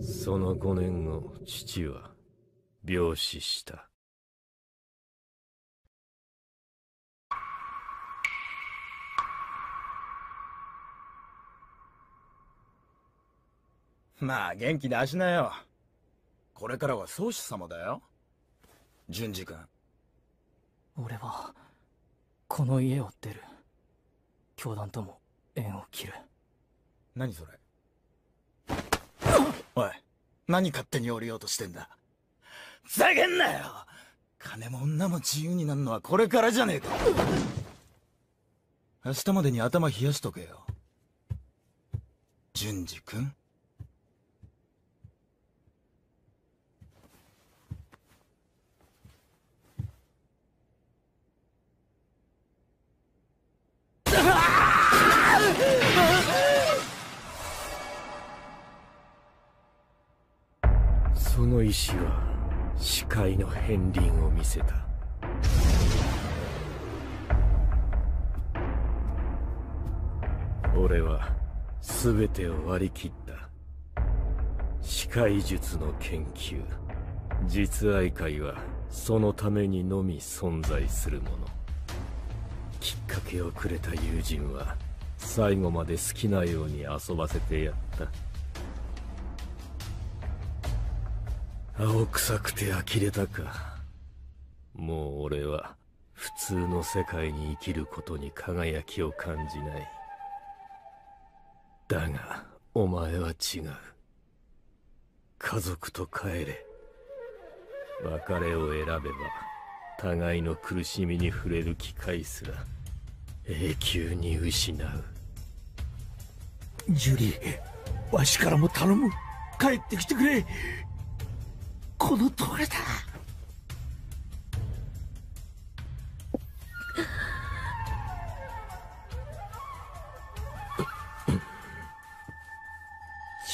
Speaker 5: その5年後父は病死した。
Speaker 1: まあ元気出しなよ。これからは宗師様だよ。淳二君。
Speaker 2: 俺はこの家を出る。教団とも縁を切る。
Speaker 1: 何それ？おい何勝手に降りようとしてんだ？ふざけんなよ！金も女も自由になるのはこれからじゃねえか。明日までに頭冷やしとけよ。淳二君
Speaker 5: その石は視界の片鱗を見せた。俺は全てを割り切った。視界術の研究。実愛会はそのためにのみ存在するもの。きっかけをくれた友人は最後まで好きなように遊ばせてやった。青臭くて呆れたか。もう俺は普通の世界に生きることに輝きを感じない。だがお前は違う。家族と帰れ。別れを選べば互いの苦しみに触れる機会すら永久に失う。
Speaker 7: ジュリーわしからも頼む。帰ってきてくれ。この通りだ。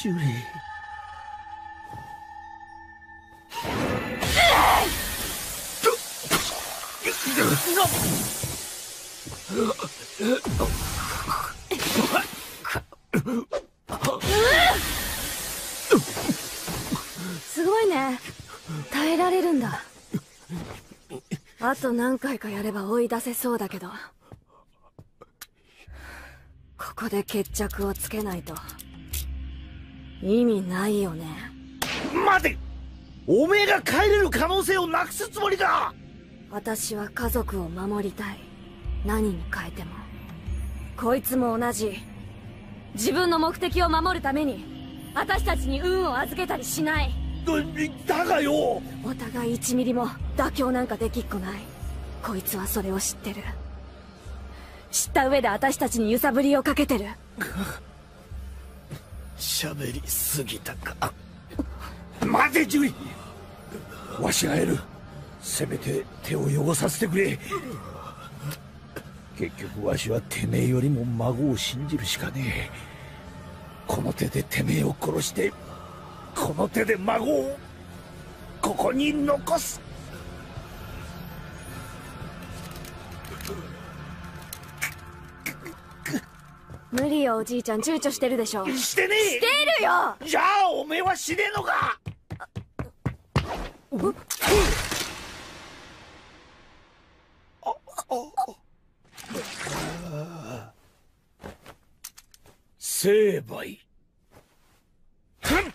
Speaker 7: ジュリー。
Speaker 3: すごいね。耐えられるんだ。あと何回かやれば追い出せそうだけど。ここで決着をつけないと。意味ないよね。
Speaker 7: 待て。おめえが帰れる可能性をなくすつもりだ
Speaker 3: 私は家族を守りたい。何に変えても。こいつも同じ。自分の目的を守るために私たちに運を預けたりしない
Speaker 1: だがよ。
Speaker 3: お互い1ミリも妥協なんかできっこない。こいつはそれを知ってる。知った上で私たちに揺さぶりをかけてる。
Speaker 1: 喋りすぎたか。待てジュリわしがやる。せめて手を汚させてくれ。結局わしはてめえよりも孫を信じるしかねえ。この手でてめえを殺してこの手で孫をここに残す。
Speaker 3: 無理よおじいちゃん。躊躇してるでしょ。
Speaker 1: してねえ。
Speaker 3: してるよ。
Speaker 1: じゃあおめえは死ねえのか。成敗。ふん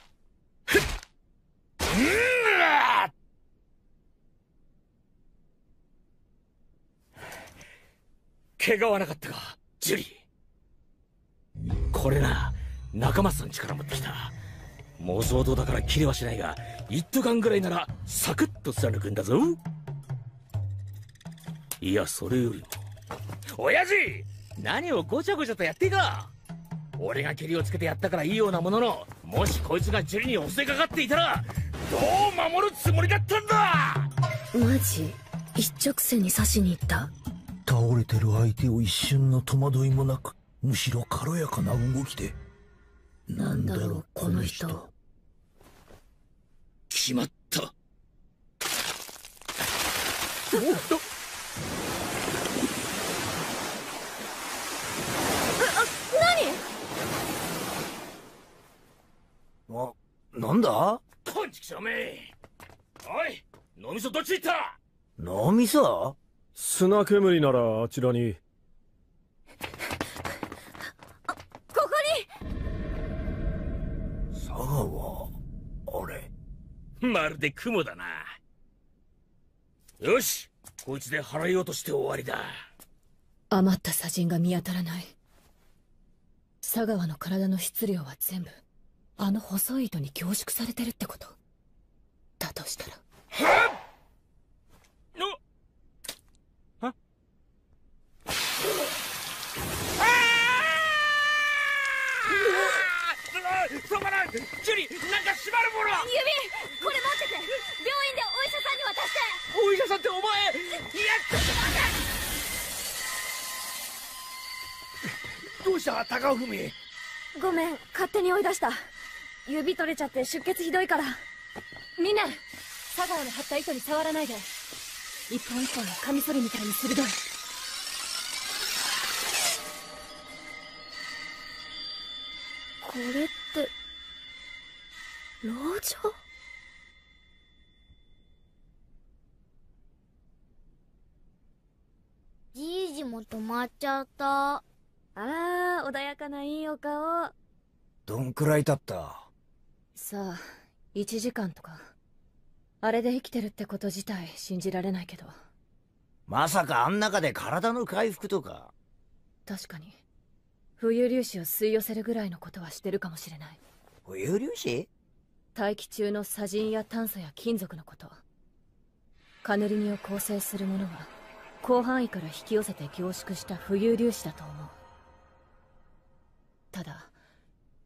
Speaker 1: 怪我はなかったかジュリー。これな仲間さん力持ってきた。妄想刀だから切れはしないが一斗缶ぐらいならサクッと貫くんだぞ。いやそれより。も親父何をごちゃごちゃとやっていか。俺が蹴りをつけてやったからいいようなもののもしこいつがジュリに襲いかかっていたらどう守るつもりだったんだ？
Speaker 3: マジ？一直線に刺しに行った？
Speaker 1: 倒れてる相手を一瞬の戸惑いもなくむしろ軽やかな動きで。なんだろうこの人。決まった。
Speaker 3: 何
Speaker 10: あなんだ？
Speaker 1: こんちきしょめおい脳みそどっち行った？
Speaker 10: 脳みそ？
Speaker 11: 砂煙ならあちらに。
Speaker 3: ここ
Speaker 10: 佐川あれ？
Speaker 1: まるで雲だな。よしこいつで払いようとして終わりだ。
Speaker 8: 余った砂塵が見当たらない。佐川の体の質量は全部あの細い糸に凝縮されてるってこと？だとしたら。
Speaker 1: 止まらんジュリなんか縛るもの。
Speaker 17: 指これ持ってて病院でお医者さんに渡して。
Speaker 1: お医者さんってお前いやちょっと。待てどうした？高文。
Speaker 3: ごめん勝手に追い出した指取れちゃって出血ひどいから。
Speaker 8: みんな佐川の張った糸に触らないで。一本一本がカミソリみたいに鋭い。
Speaker 3: これって牢城
Speaker 9: じいじも止まっちゃった。
Speaker 3: あら穏やかないいお顔。
Speaker 10: どんくらい経った？
Speaker 8: さあ1時間とかあれで生きてるってこと自体信じられないけど。
Speaker 10: まさかあん中で体の回復とか。
Speaker 8: 確かに。浮遊粒子を吸い寄せるぐらいのことはしてるかもしれない。
Speaker 10: 浮遊粒子？
Speaker 8: 大気中の砂塵や炭素や金属のこと。カヌリニを構成するものは広範囲から引き寄せて凝縮した浮遊粒子だと思う。ただ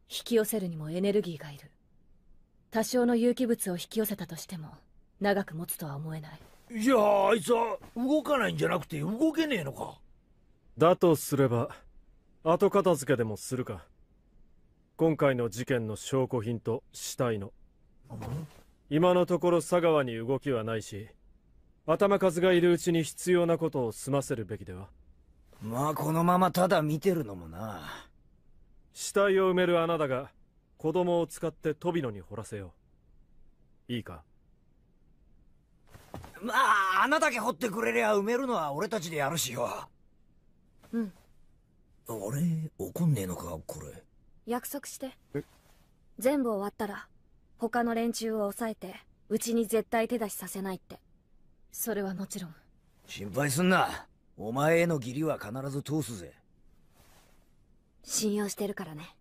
Speaker 8: 引き寄せるにもエネルギーがいる多少の有機物を引き寄せたとしても長く持つとは思えない。
Speaker 1: じゃああいつは動かないんじゃなくて動けねえのか。
Speaker 11: だとすれば後片付けでもするか。今回の事件の証拠品と死体の。今のところ佐川に動きはないし頭数がいるうちに必要なことを済ませるべきでは。
Speaker 10: まあこのままただ見てるのもな。
Speaker 11: 死体を埋める穴だが子供を使って飛び野に掘らせよう。いいか？
Speaker 10: まあ穴だけ掘ってくれりゃ埋めるのは俺たちでやるしよ。
Speaker 8: うん。
Speaker 10: あれ怒んねえのかこれ。
Speaker 3: 約束して。全部終わったら他の連中を抑えてうちに絶対手出しさせないって。
Speaker 8: それはもちろん。
Speaker 10: 心配すんな。お前への義理は必ず通すぜ。
Speaker 3: 信用してるからね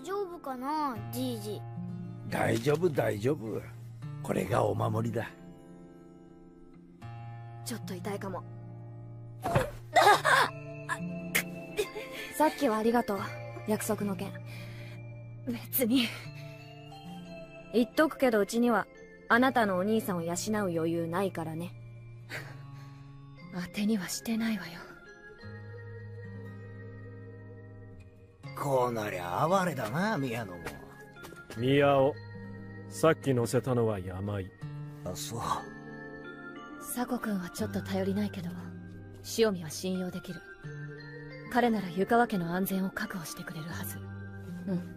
Speaker 9: 大大丈夫かなじいじ。
Speaker 7: 大丈夫大丈夫。これがお守りだ。
Speaker 3: ちょっと痛いかも。さっきはありがとう約束の件。
Speaker 8: 別に。
Speaker 3: 言っとくけどうちにはあなたのお兄さんを養う余裕ないからね。
Speaker 8: 当てにはしてないわよ
Speaker 10: こうなりゃ哀れだな宮野も。
Speaker 11: 宮尾さっき乗せたのは山井。
Speaker 10: あそう。
Speaker 8: 佐古君はちょっと頼りないけど塩見は信用できる。彼なら湯川家の安全を確保してくれるはず。うん。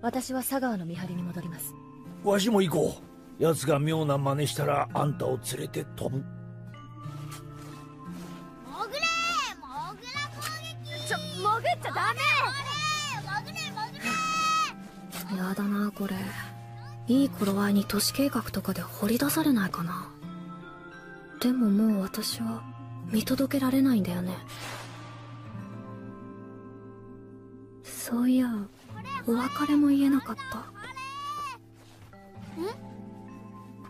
Speaker 8: 私は佐川の見張りに戻ります。
Speaker 7: わしも行こう。奴が妙な真似したらあんたを連れて飛ぶ。
Speaker 9: 潜れ潜ら攻撃！
Speaker 3: ちょ潜っちゃダメやだなこれ。いい頃合いに都市計画とかで掘り出されないかな。でももう私は見届けられないんだよね。そういやお別れも言えなかった。
Speaker 9: ん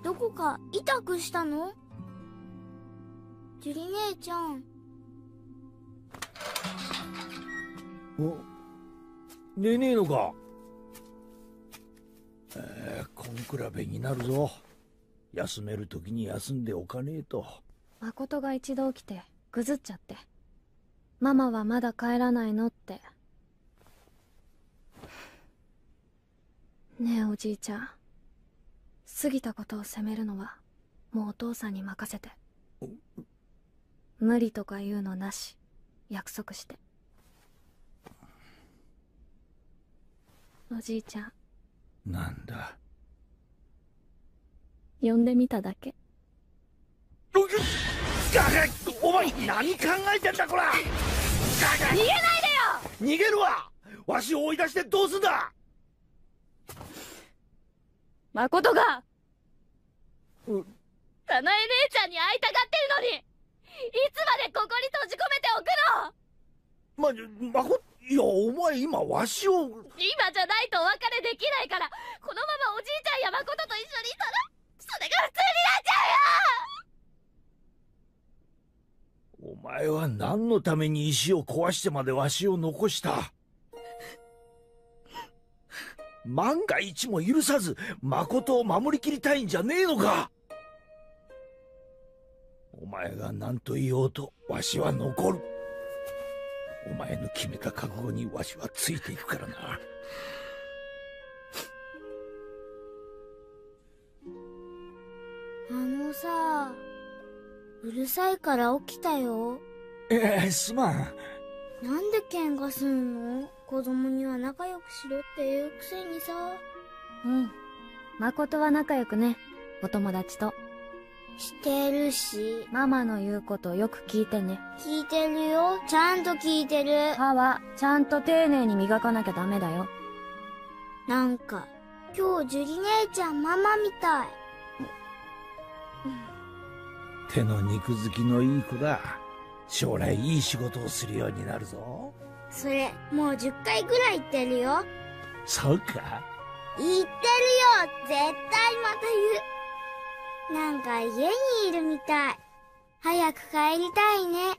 Speaker 9: どこか痛くしたの？ジュリ姉ちゃん。
Speaker 7: お寝ねえのかえー、根比べになるぞ。休める時に休んでおかねえと。
Speaker 3: 誠が一度起きてぐずっちゃって。ママはまだ帰らないのって。ねえおじいちゃん。過ぎたことを責めるのはもうお父さんに任せて。無理とか言うのなし。約束して。おじいちゃん。
Speaker 7: なんだ？
Speaker 3: 呼んでみただけ。
Speaker 7: お前何考えてんだこら！
Speaker 3: 逃げないでよ！
Speaker 7: 逃げるわ！わしを追い出してどうすんだ！
Speaker 3: 誠が
Speaker 7: う
Speaker 3: 早苗姉ちゃんに会いたがってるのにいつまでここに閉じ込めておくの！
Speaker 7: ま、まこ、いや、お前今わしを。
Speaker 3: 今じゃないとお別れできないからこのままおじいちゃんや誠と一緒にいたらそれが普通になっちゃうよ！
Speaker 7: お前は何のために石を壊してまでわしを残した？万が一も許さず誠を守りきりたいんじゃねえのか？お前が何と言おうとわしは残るお前の決めた覚悟にわしはついていくからな。
Speaker 9: あのさうるさいから起きたよ。
Speaker 7: ええすまん。
Speaker 9: なんで喧嘩すんの？子供には仲良くしろって。言うくせにさ。
Speaker 3: うん。誠は仲良くね。お友達と
Speaker 9: してるし。
Speaker 3: ママの言うことよく聞いてね。
Speaker 9: 聞いてるよ。ちゃんと聞いてる。
Speaker 3: 歯はちゃんと丁寧に磨かなきゃダメだよ。
Speaker 9: なんか今日樹里姉ちゃんママみたい。
Speaker 7: 手の肉付きのいい子だ。将来いい仕事をするようになるぞ。
Speaker 9: それもう10回ぐらい言ってるよ。
Speaker 7: そうか。
Speaker 9: 言ってるよ。絶対また言うなんか家にいるみたい。早く帰りたいね。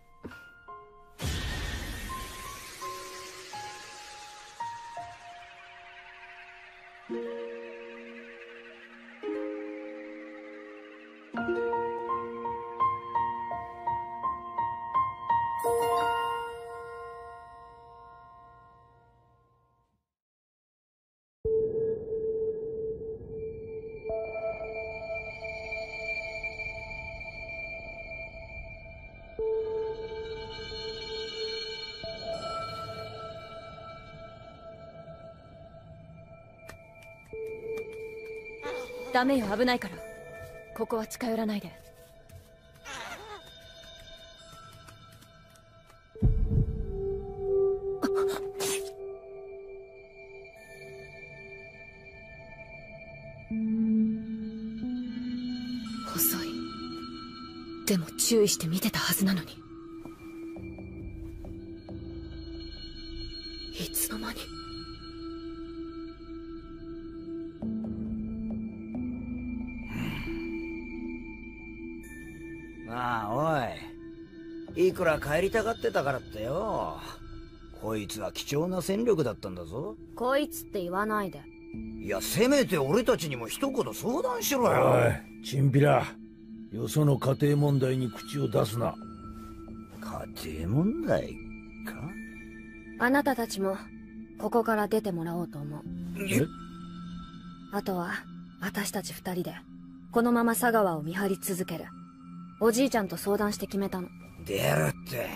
Speaker 8: ダメよ危ないから。ここは近寄らないで。細い。でも注意して見てたはずなのに。
Speaker 10: くら帰りたがってたからってよ。こいつは貴重な戦力だったんだぞ。
Speaker 3: こいつって言わないで。
Speaker 10: いやせめて俺たちにも一言相談しろよ。
Speaker 4: おいチンピラ。よその家庭問題に口を出すな。
Speaker 10: 家庭問題か？
Speaker 3: あなたたちもここから出てもらおうと思う。
Speaker 4: え？
Speaker 3: あとは私たち二人でこのまま佐川を見張り続ける。おじいちゃんと相談して決めたの
Speaker 10: 出るって。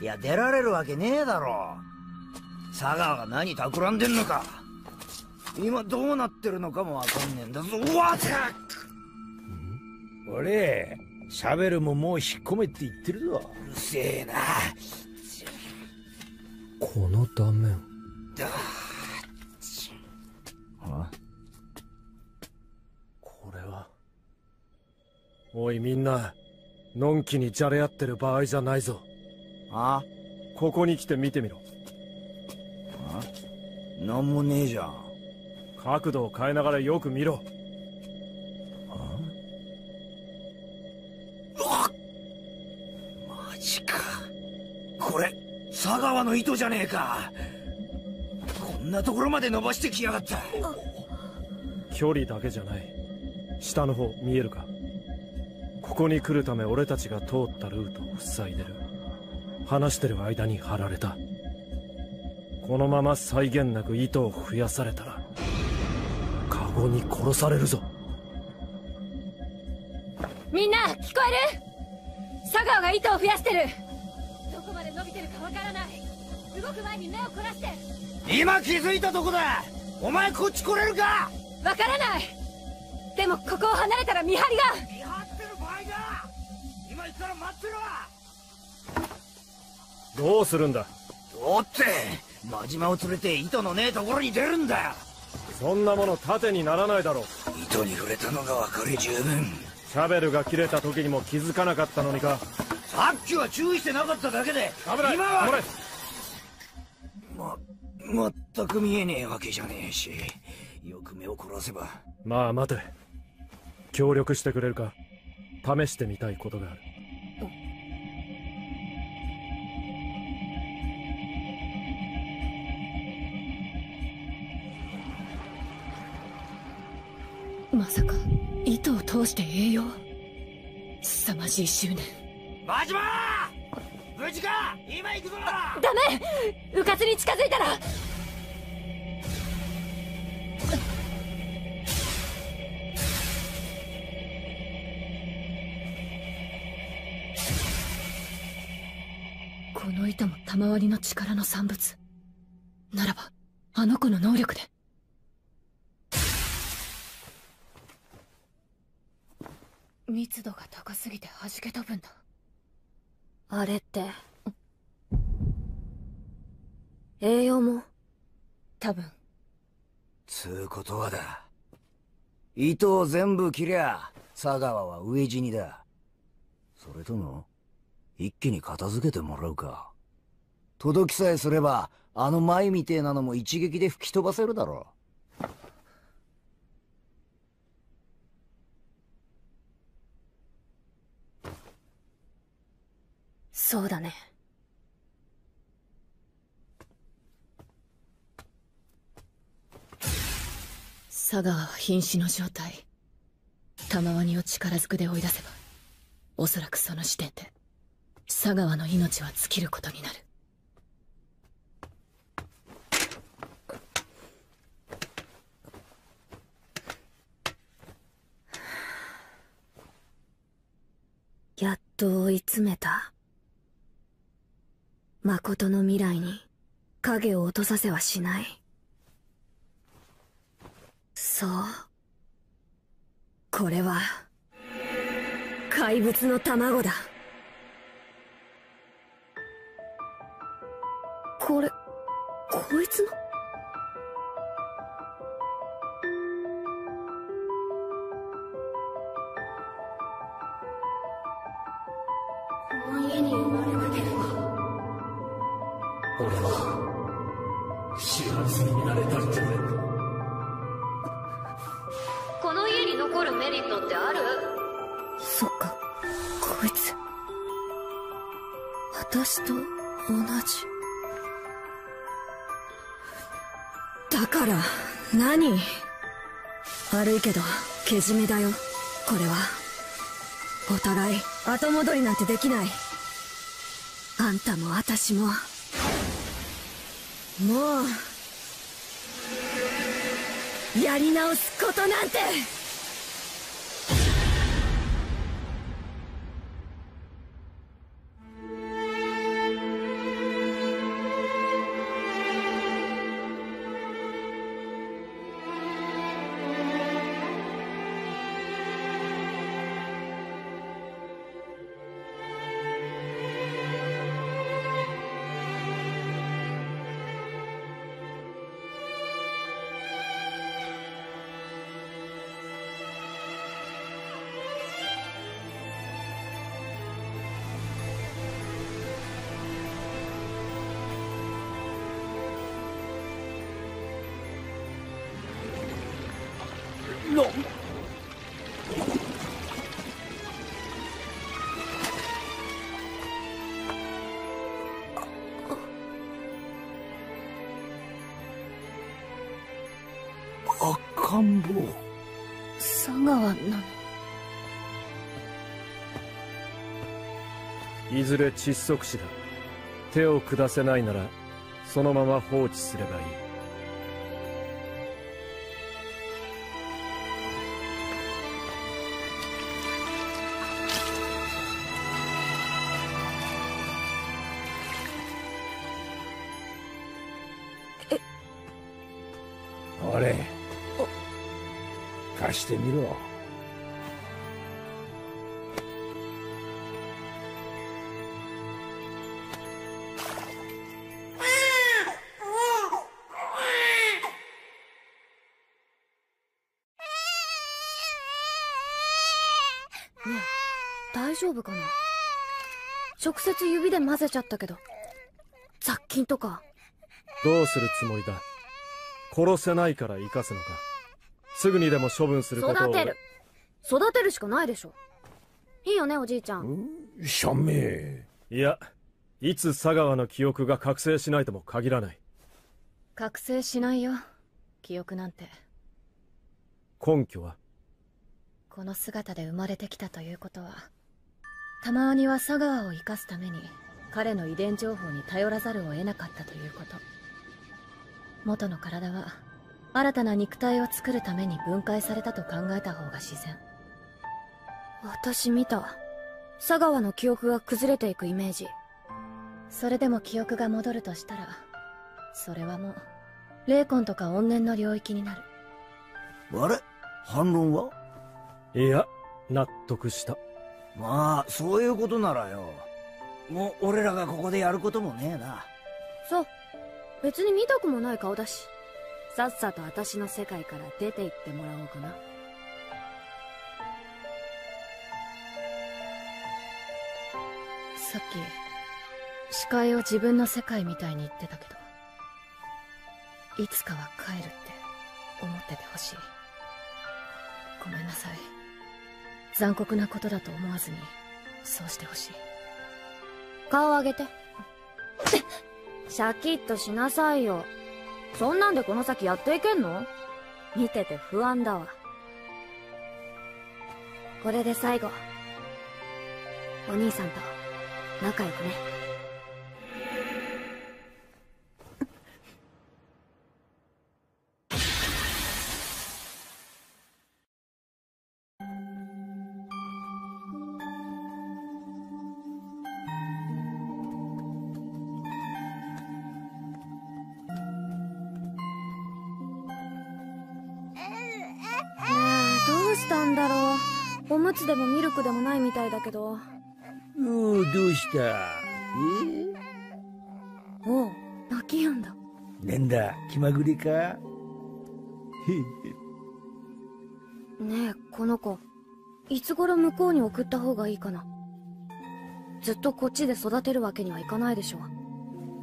Speaker 10: いや出られるわけねえだろ。佐川が何企んでんのか。今どうなってるのかもわかんねえんだぞ。うわっ！
Speaker 4: 俺シャベルももう引っ込めって言ってるぞ。
Speaker 10: うるせえな。
Speaker 11: この断面。
Speaker 10: だ。
Speaker 11: あ。これは。おいみんなのんきにじゃれ合ってる場合じゃないぞ。
Speaker 10: あ
Speaker 11: ここに来て見てみろ。
Speaker 10: あなんもねえじゃん。
Speaker 11: 角度を変えながらよく見ろ。
Speaker 10: マジか。これ佐川の糸じゃねえか。こんなところまで伸ばしてきやがった。
Speaker 11: 距離だけじゃない。下の方見えるか？ここに来るため俺たちが通ったルートを塞いでる。話してる間に張られた。このまま際限なく糸を増やされたらカゴに殺されるぞ。
Speaker 14: みんな聞こえる？佐川が糸を増やしてる。どこまで伸びてるかわからない。動く前に目を凝らして。
Speaker 10: 今気づいたとこだ。お前こっち来れるか？
Speaker 14: わからない。でもここを離れたら見張りが
Speaker 10: 今行ったら待ってろ
Speaker 11: どうするんだ？
Speaker 10: どうって真島を連れて糸のねえところに出るんだよ。
Speaker 11: そんなもの盾にならないだろう。
Speaker 10: 糸に触れたのが分かり十分。
Speaker 11: シャベルが切れた時にも気づかなかったのにか。
Speaker 10: さっきは注意してなかっただけで
Speaker 11: 危ない
Speaker 10: 今は。ま全く見えねえわけじゃねえしよく目を凝らせば。
Speaker 11: まあ待て。協力してくれるか。試してみたいことがある
Speaker 8: まさか糸を通して栄養凄まじい執念。
Speaker 10: 真島!無事か!今行くぞ!
Speaker 14: ダメ!迂闊に近づいたら!
Speaker 8: この糸も賜りの力の産物。ならばあの子の能力で密度が高すぎて弾け飛ぶんだ。
Speaker 3: あれって。栄養も？
Speaker 8: 多分。
Speaker 10: つうことはだ。糸を全部切りゃ佐川は飢え死にだ。それとも一気に片付けてもらうか。届きさえすればあの舞みてえなのも一撃で吹き飛ばせるだろ
Speaker 3: そうだね。
Speaker 8: 佐川は瀕死の状態。玉ワニを力ずくで追い出せばおそらくその時点で佐川の命は尽きることになる。
Speaker 3: やっと追い詰めた誠の未来に影を落とさせはしない。そう。これは怪物の卵だ。これこいつの？
Speaker 16: この家に
Speaker 14: 残るメリットってある？
Speaker 3: そっか。こいつ。私と同じ。だから何？悪いけどけじめだよ。これは。お互い後戻りなんてできない。あんたも私も。もうやり直すことなんて。
Speaker 11: ずれ窒息死だ。手を下せないならそのまま放置すればいい。
Speaker 3: で混ぜちゃったけど。雑菌とか。
Speaker 11: どうするつもりだ？殺せないから生かすのか？すぐにでも処分することを。
Speaker 3: 育てる。育てるしかないでしょ。いいよねおじいちゃん。
Speaker 4: 社名
Speaker 11: いやいつ佐川の記憶が覚醒しないとも限らない。
Speaker 8: 覚醒しないよ記憶なんて。
Speaker 11: 根拠は？
Speaker 8: この姿で生まれてきたということはたまには佐川を生かすために彼の遺伝情報に頼らざるを得なかったということ。元の体は新たな肉体を作るために分解されたと考えた方が自然。
Speaker 3: 私見た。佐川の記憶が崩れていくイメージ。
Speaker 8: それでも記憶が戻るとしたらそれはもう霊魂とか怨念の領域になる。
Speaker 10: あれ？反論は？い
Speaker 11: や納得した。
Speaker 10: まあそういうことならよもう俺らがここでやることもねえな。
Speaker 3: そう。別に見たくもない顔だし。さっさと私の世界から出て行ってもらおうかな。
Speaker 8: さっき視界を自分の世界みたいに言ってたけどいつかは帰るって思っててほしい。ごめんなさい。残酷なことだと思わずにそうしてほしい
Speaker 3: 顔上げて。シャキッとしなさいよ。そんなんでこの先やっていけんの？見てて不安だわ。これで最後。お兄さんと仲良くね。おむつでもミルクでもないみたいだけど。
Speaker 4: おうどうした？え？
Speaker 3: おう泣きやんだ。
Speaker 4: なんだ気まぐれか？へ
Speaker 3: ねえこの子いつ頃向こうに送った方がいいかな。ずっとこっちで育てるわけにはいかないでしょ。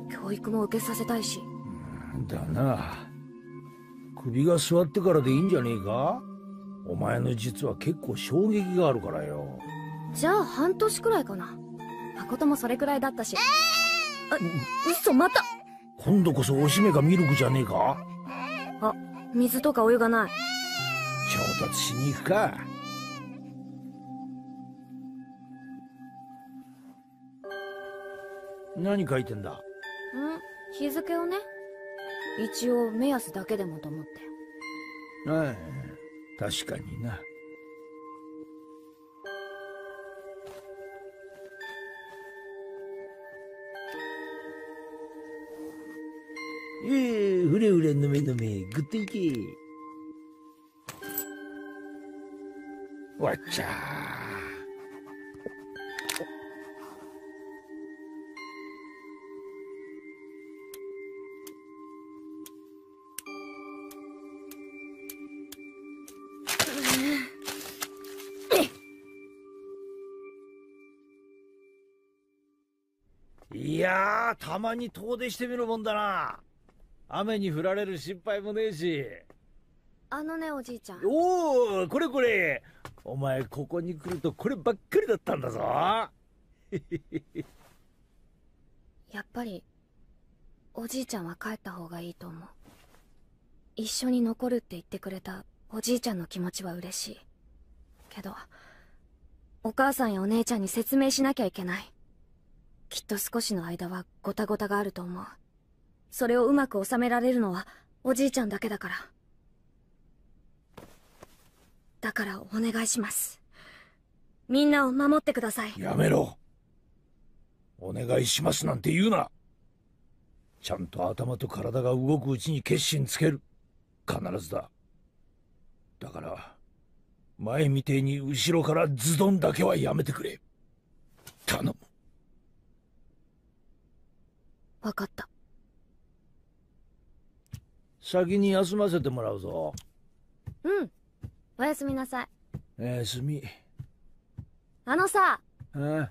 Speaker 3: 教育も受けさせたいし。
Speaker 4: だな。首が座ってからでいいんじゃねえか？お前の実は結構衝撃があるからよ。
Speaker 3: じゃあ半年くらいかな。誠もそれくらいだったし。あ嘘また。
Speaker 7: 今度こそおしめがミルクじゃねえか？
Speaker 3: あ水とかお湯がない。
Speaker 7: 調達しに行くか。
Speaker 4: 何書いてんだ？
Speaker 3: ん日付をね。一応目安だけでもと思って。
Speaker 4: ああ確かにな。ええふれふれ飲め飲めぐっていけ。わっちゃー。たまに遠出してみるもんだな。雨に降られる心配もねえし。
Speaker 3: あのねおじいちゃん。
Speaker 4: おおこれこれ。お前ここに来るとこればっかりだったんだぞ。
Speaker 3: やっぱりおじいちゃんは帰った方がいいと思う。一緒に残るって言ってくれたおじいちゃんの気持ちは嬉しい。けどお母さんやお姉ちゃんに説明しなきゃいけないきっと少しの間はごたごたがあると思う。それをうまく収められるのはおじいちゃんだけだから。だからお願いします。みんなを守ってください。
Speaker 7: やめろ。お願いしますなんて言うな。ちゃんと頭と体が動くうちに決心つける。必ずだ。だから前みてえに後ろからズドンだけはやめてくれ。頼む。
Speaker 3: 分かった。
Speaker 4: 先に休ませてもらうぞ。
Speaker 3: うん。おやすみなさい。
Speaker 4: 休み。
Speaker 3: あのさ。
Speaker 4: あ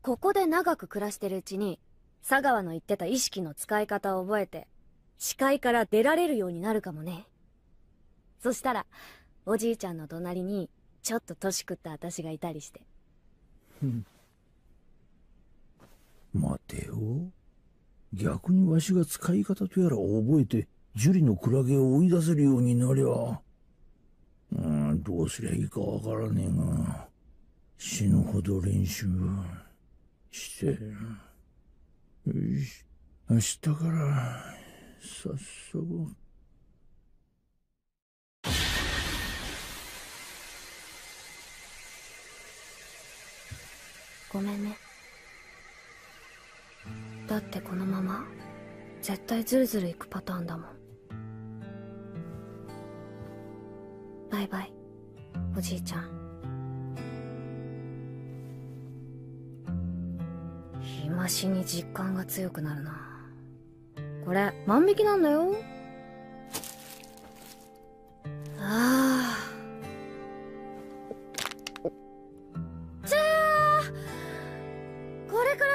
Speaker 3: ここで長く暮らしてるうちに佐川の言ってた意識の使い方を覚えて視界から出られるようになるかもね。そしたらおじいちゃんの隣にちょっと年食った私がいたりして。
Speaker 7: 待てよ逆にわしが使い方とやらを覚えて樹里のクラゲを追い出せるようになりゃうんどうすりゃいいかわからねえが死ぬほど練習して。よし。明日から早速。
Speaker 3: ごめんね。だってこのまま絶対ズルズルいくパターンだもん。バイバイおじいちゃん。日増しに実感が強くなるな。これ万引きなんだよ。ああ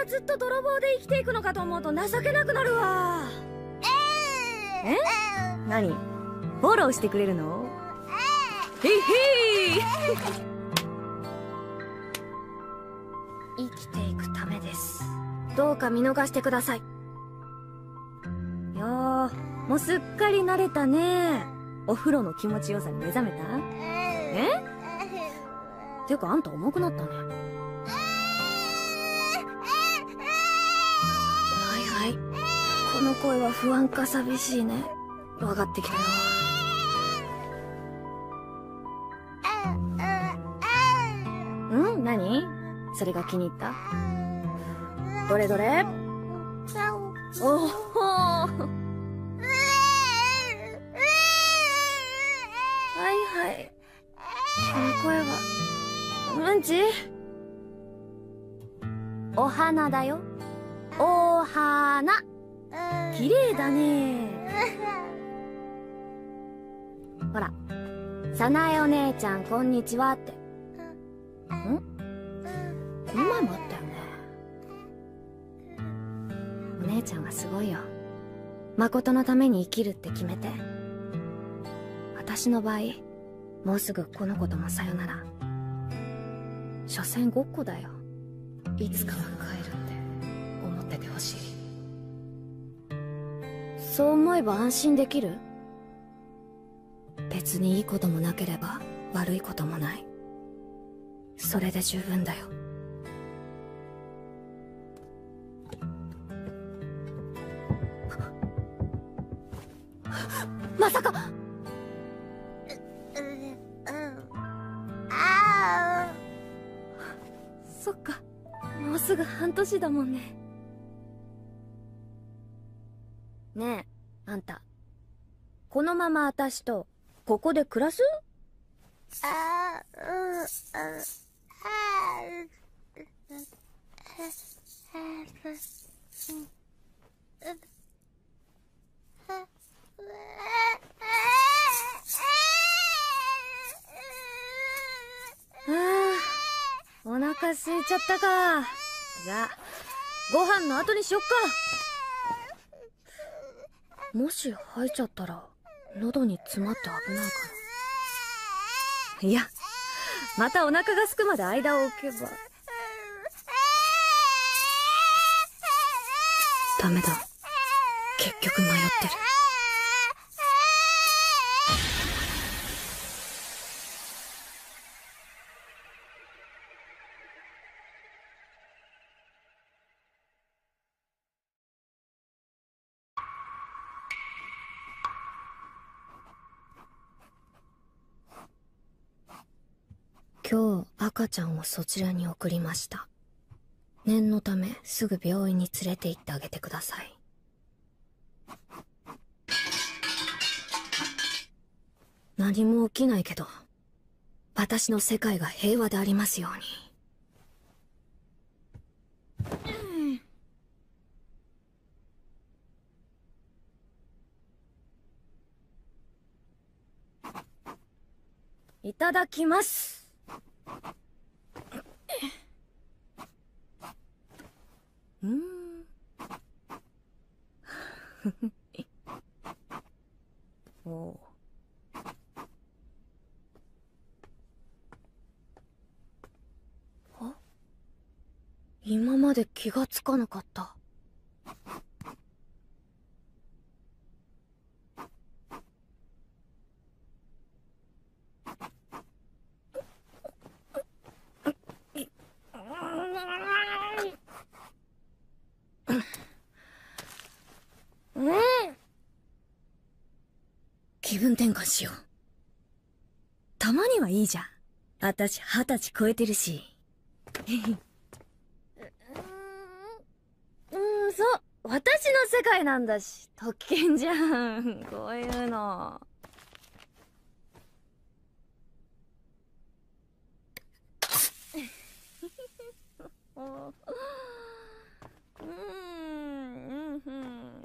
Speaker 3: ずっと泥棒で生きていくのかと思うと情けなくなるわ。え？何？フォローしてくれるの？へいへい生きていくためです。どうか見逃してください。いやーもうすっかり慣れたね。お風呂の気持ちよさに目覚めた？え？てかあんた重くなったねこの声は不安か寂しいね。分かってきたよ。うん？何？それが気に入った？どれどれ？おおはいはい。この声は？うんち？お花だよ。お花。綺麗だね。ほら。早苗お姉ちゃんこんにちはって。ん。この前もあったよね。お姉ちゃんはすごいよ。誠のために生きるって決めて。私の場合もうすぐこの子ともさよなら。所詮ごっこだよ。
Speaker 8: いつかは帰るって思っててほしい
Speaker 3: そう思えば安心できる？別にいいこともなければ悪いこともない。それで十分だよ。まさか！
Speaker 9: うんうんあ
Speaker 3: そっか。もうすぐ半年だもんねねのまま私とここで暮らす？
Speaker 9: ああうんうんあ
Speaker 3: ああお腹空いちゃったか。じゃあご飯の後にしよっか。もし吐いちゃったら喉に詰まって危ないから。いやまたお腹が空くまで間を置けば。ダメだ。結局迷ってる。ちゃんをそちらに送りました。念のためすぐ病院に連れて行ってあげてください。何も起きないけど私の世界が平和でありますように。いただきます。うん。おおあ？今まで気がつかなかった。うん。気分転換しよう。たまにはいいじゃん。私二十歳超えてるし。うんそう。私の世界なんだし。特権じゃん。こういうの うんうん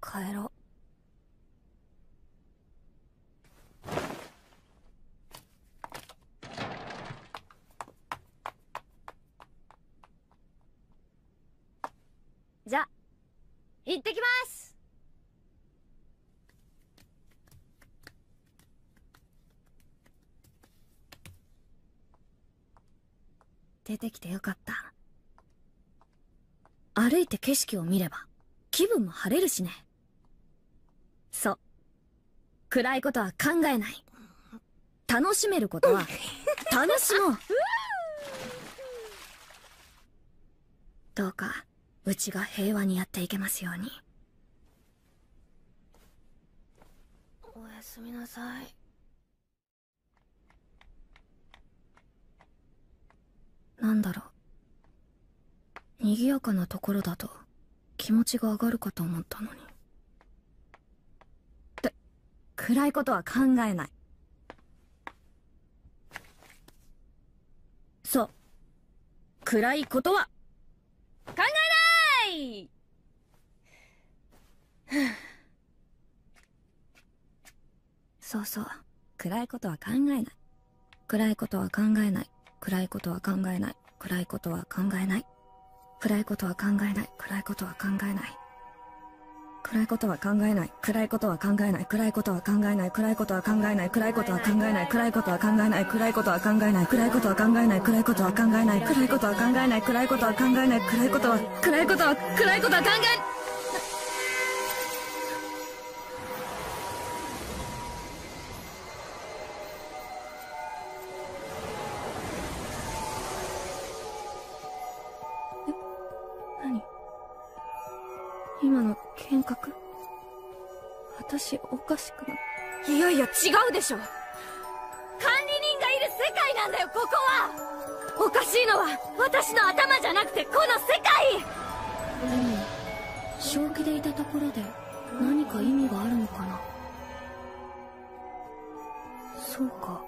Speaker 3: 帰ろう。じゃ行ってきます出てきてよかった。歩いて景色を見れば気分も晴れるしね。そう。暗いことは考えない。楽しめることは楽しもう。どうかうちが平和にやっていけますように。おやすみなさいなんだろう。賑やかなところだと気持ちが上がるかと思ったのに。って暗いことは考えない。そう。暗いことは考えない！そうそう。暗いことは考えない。暗いことは考えない。暗いことは考えない。暗いことは考えない。暗いことは考えない。暗いことは考えない。暗いことは考えない。暗いことは考えない。暗いことは考えない。暗いことは考えない。暗いことは考えない。暗いことは考えない。暗いことは考えない。暗いことは考えない。暗いことは考えない。暗いことは考えない。暗いことは考えない。暗いことは暗いことは暗いことは考え私おかしくないいやいや違うでしょ。管理人がいる世界なんだよここは。おかしいのは私の頭じゃなくてこの世界。でも正気でいたところで何か意味があるのかな。そうか。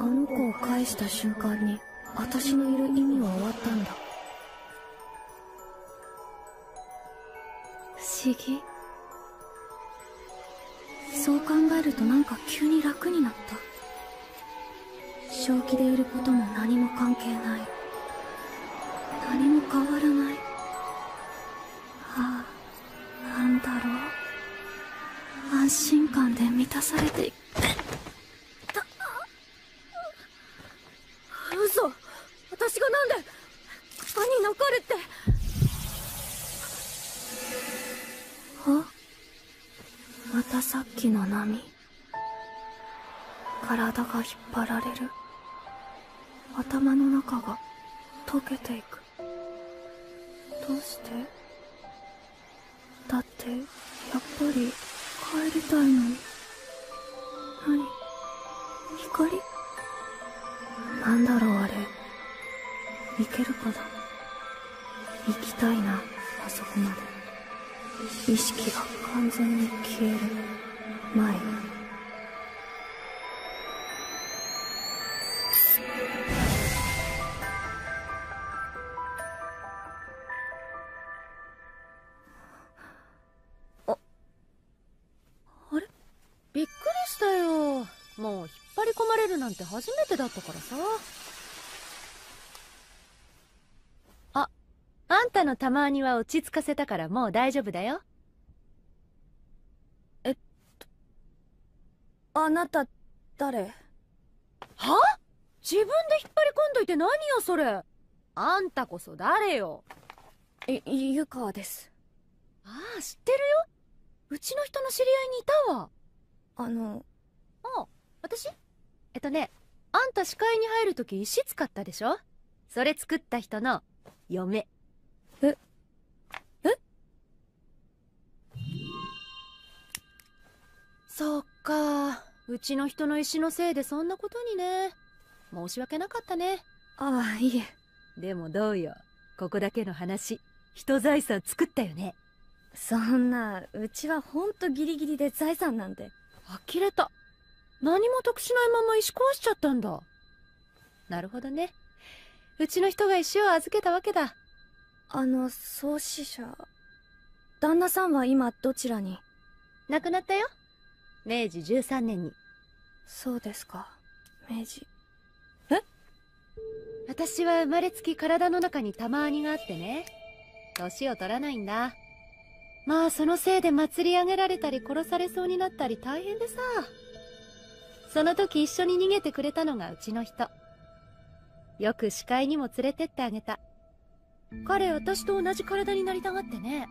Speaker 3: あの子を返した瞬間に私のいる意味は終わったんだ。不思議そう考えるとなんか急に楽になった。正気でいることも何も関係ない。何も変わらない。ああなんだろう。安心感で満たされていた。嘘。私がなんでここに残るって。あ？またさっきの波。体が引っ張られる。頭の中が溶けていく。どうして？だってやっぱり帰りたいのに。何？光？なんだろうあれ。行けるかな？行きたいなあそこまで。意識が完全に消える前。ああれ？
Speaker 18: びっくりしたよ。もう引っ張り込まれるなんて初めてだったからさ。のたまには落ち着かせたからもう大丈夫だよ。
Speaker 3: あなた誰？
Speaker 18: は？自分で引っ張り込んどいて何よそれ。あんたこそ誰よ。
Speaker 3: い湯川です。
Speaker 18: ああ知ってるよ。うちの人の知り合いにいたわ。
Speaker 3: あの
Speaker 18: あ私？えっとねあんた視界に入るとき石使ったでしょ？それ作った人の嫁
Speaker 3: ええ？
Speaker 18: そっか。うちの人の石のせいでそんなことにね。申し訳なかったね。
Speaker 3: ああいえ。
Speaker 18: でもどうよ。ここだけの話。人財産作ったよね。
Speaker 3: そんなうちはほんとギリギリで財産なんて。
Speaker 18: 呆れた。何も得しないまま石壊しちゃったんだ。なるほどね。うちの人が石を預けたわけだ
Speaker 3: あの創始者。旦那さんは今どちらに？
Speaker 18: 亡くなったよ。明治13年に。
Speaker 3: そうですか。明治。
Speaker 18: 私は生まれつき体の中に玉アニがあってね。年を取らないんだ。まあそのせいで祭り上げられたり殺されそうになったり大変でさ。その時一緒に逃げてくれたのがうちの人。よく視界にも連れてってあげた彼私と同じ体になりたがってね。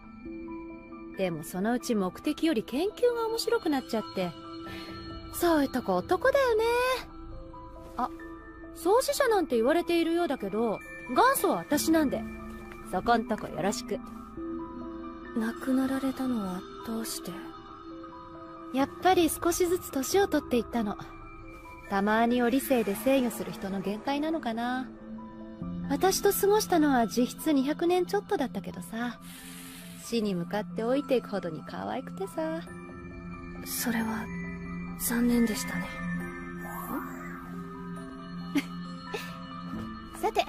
Speaker 18: でもそのうち目的より研究が面白くなっちゃって。そういうとこ男だよね。あ創始者なんて言われているようだけど元祖は私なんで。そこんとこよろしく。
Speaker 3: 亡くなられたのはどうして？
Speaker 18: やっぱり少しずつ年を取っていったの。たまにを理性で制御する人の限界なのかな私と過ごしたのは実質200年ちょっとだったけどさ。死に向かって老いていくほどに可愛くてさ。
Speaker 3: それは残念でしたね。
Speaker 18: さて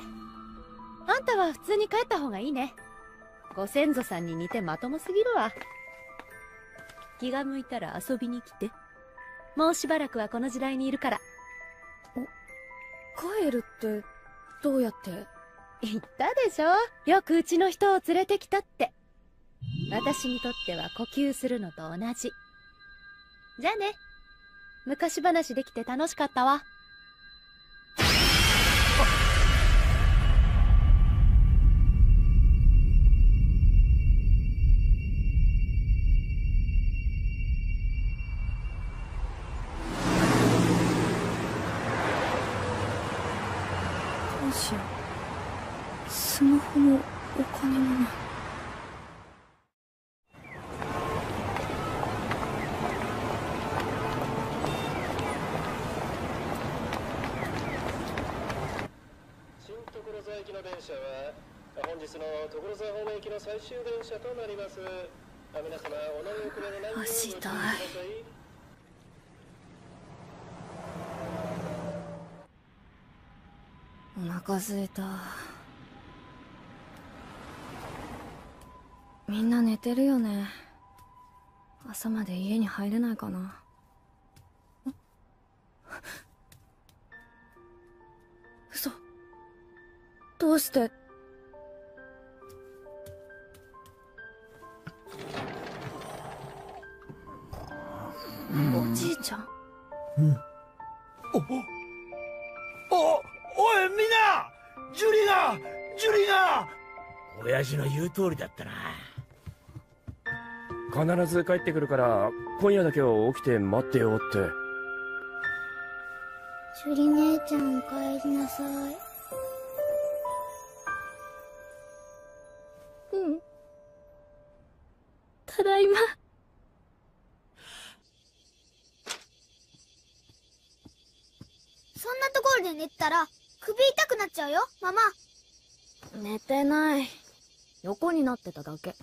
Speaker 18: あんたは普通に帰った方がいいね。ご先祖さんに似てまともすぎるわ。気が向いたら遊びに来て。もうしばらくはこの時代にいるから。
Speaker 3: 帰るってどうやって？
Speaker 18: 言ったでしょ？よくうちの人を連れてきたって。私にとっては呼吸するのと同じ。じゃあね。昔話できて楽しかったわ。
Speaker 19: の所沢方面駅の最終電車となりますあ皆様お乗り遅れのないようご注意ください
Speaker 3: お腹すいたみんな寝てるよね朝まで家に入れないかなん嘘どうしておじいちゃん。
Speaker 7: おおおいみんなジュリがジュリが。
Speaker 1: 親父の言う通りだったな。
Speaker 11: 必ず帰ってくるから今夜だけは起きて待ってよって。
Speaker 9: ジュリ姉ちゃんお帰りなさいで寝てたら首痛くなっちゃうよママ
Speaker 3: 寝てない横になってただけ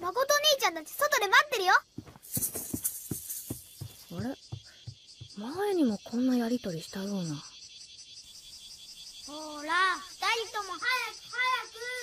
Speaker 9: 誠兄ちゃんたち外で待ってるよ
Speaker 3: あれ前にもこんなやりとりしたような
Speaker 9: ほら二人とも早く早く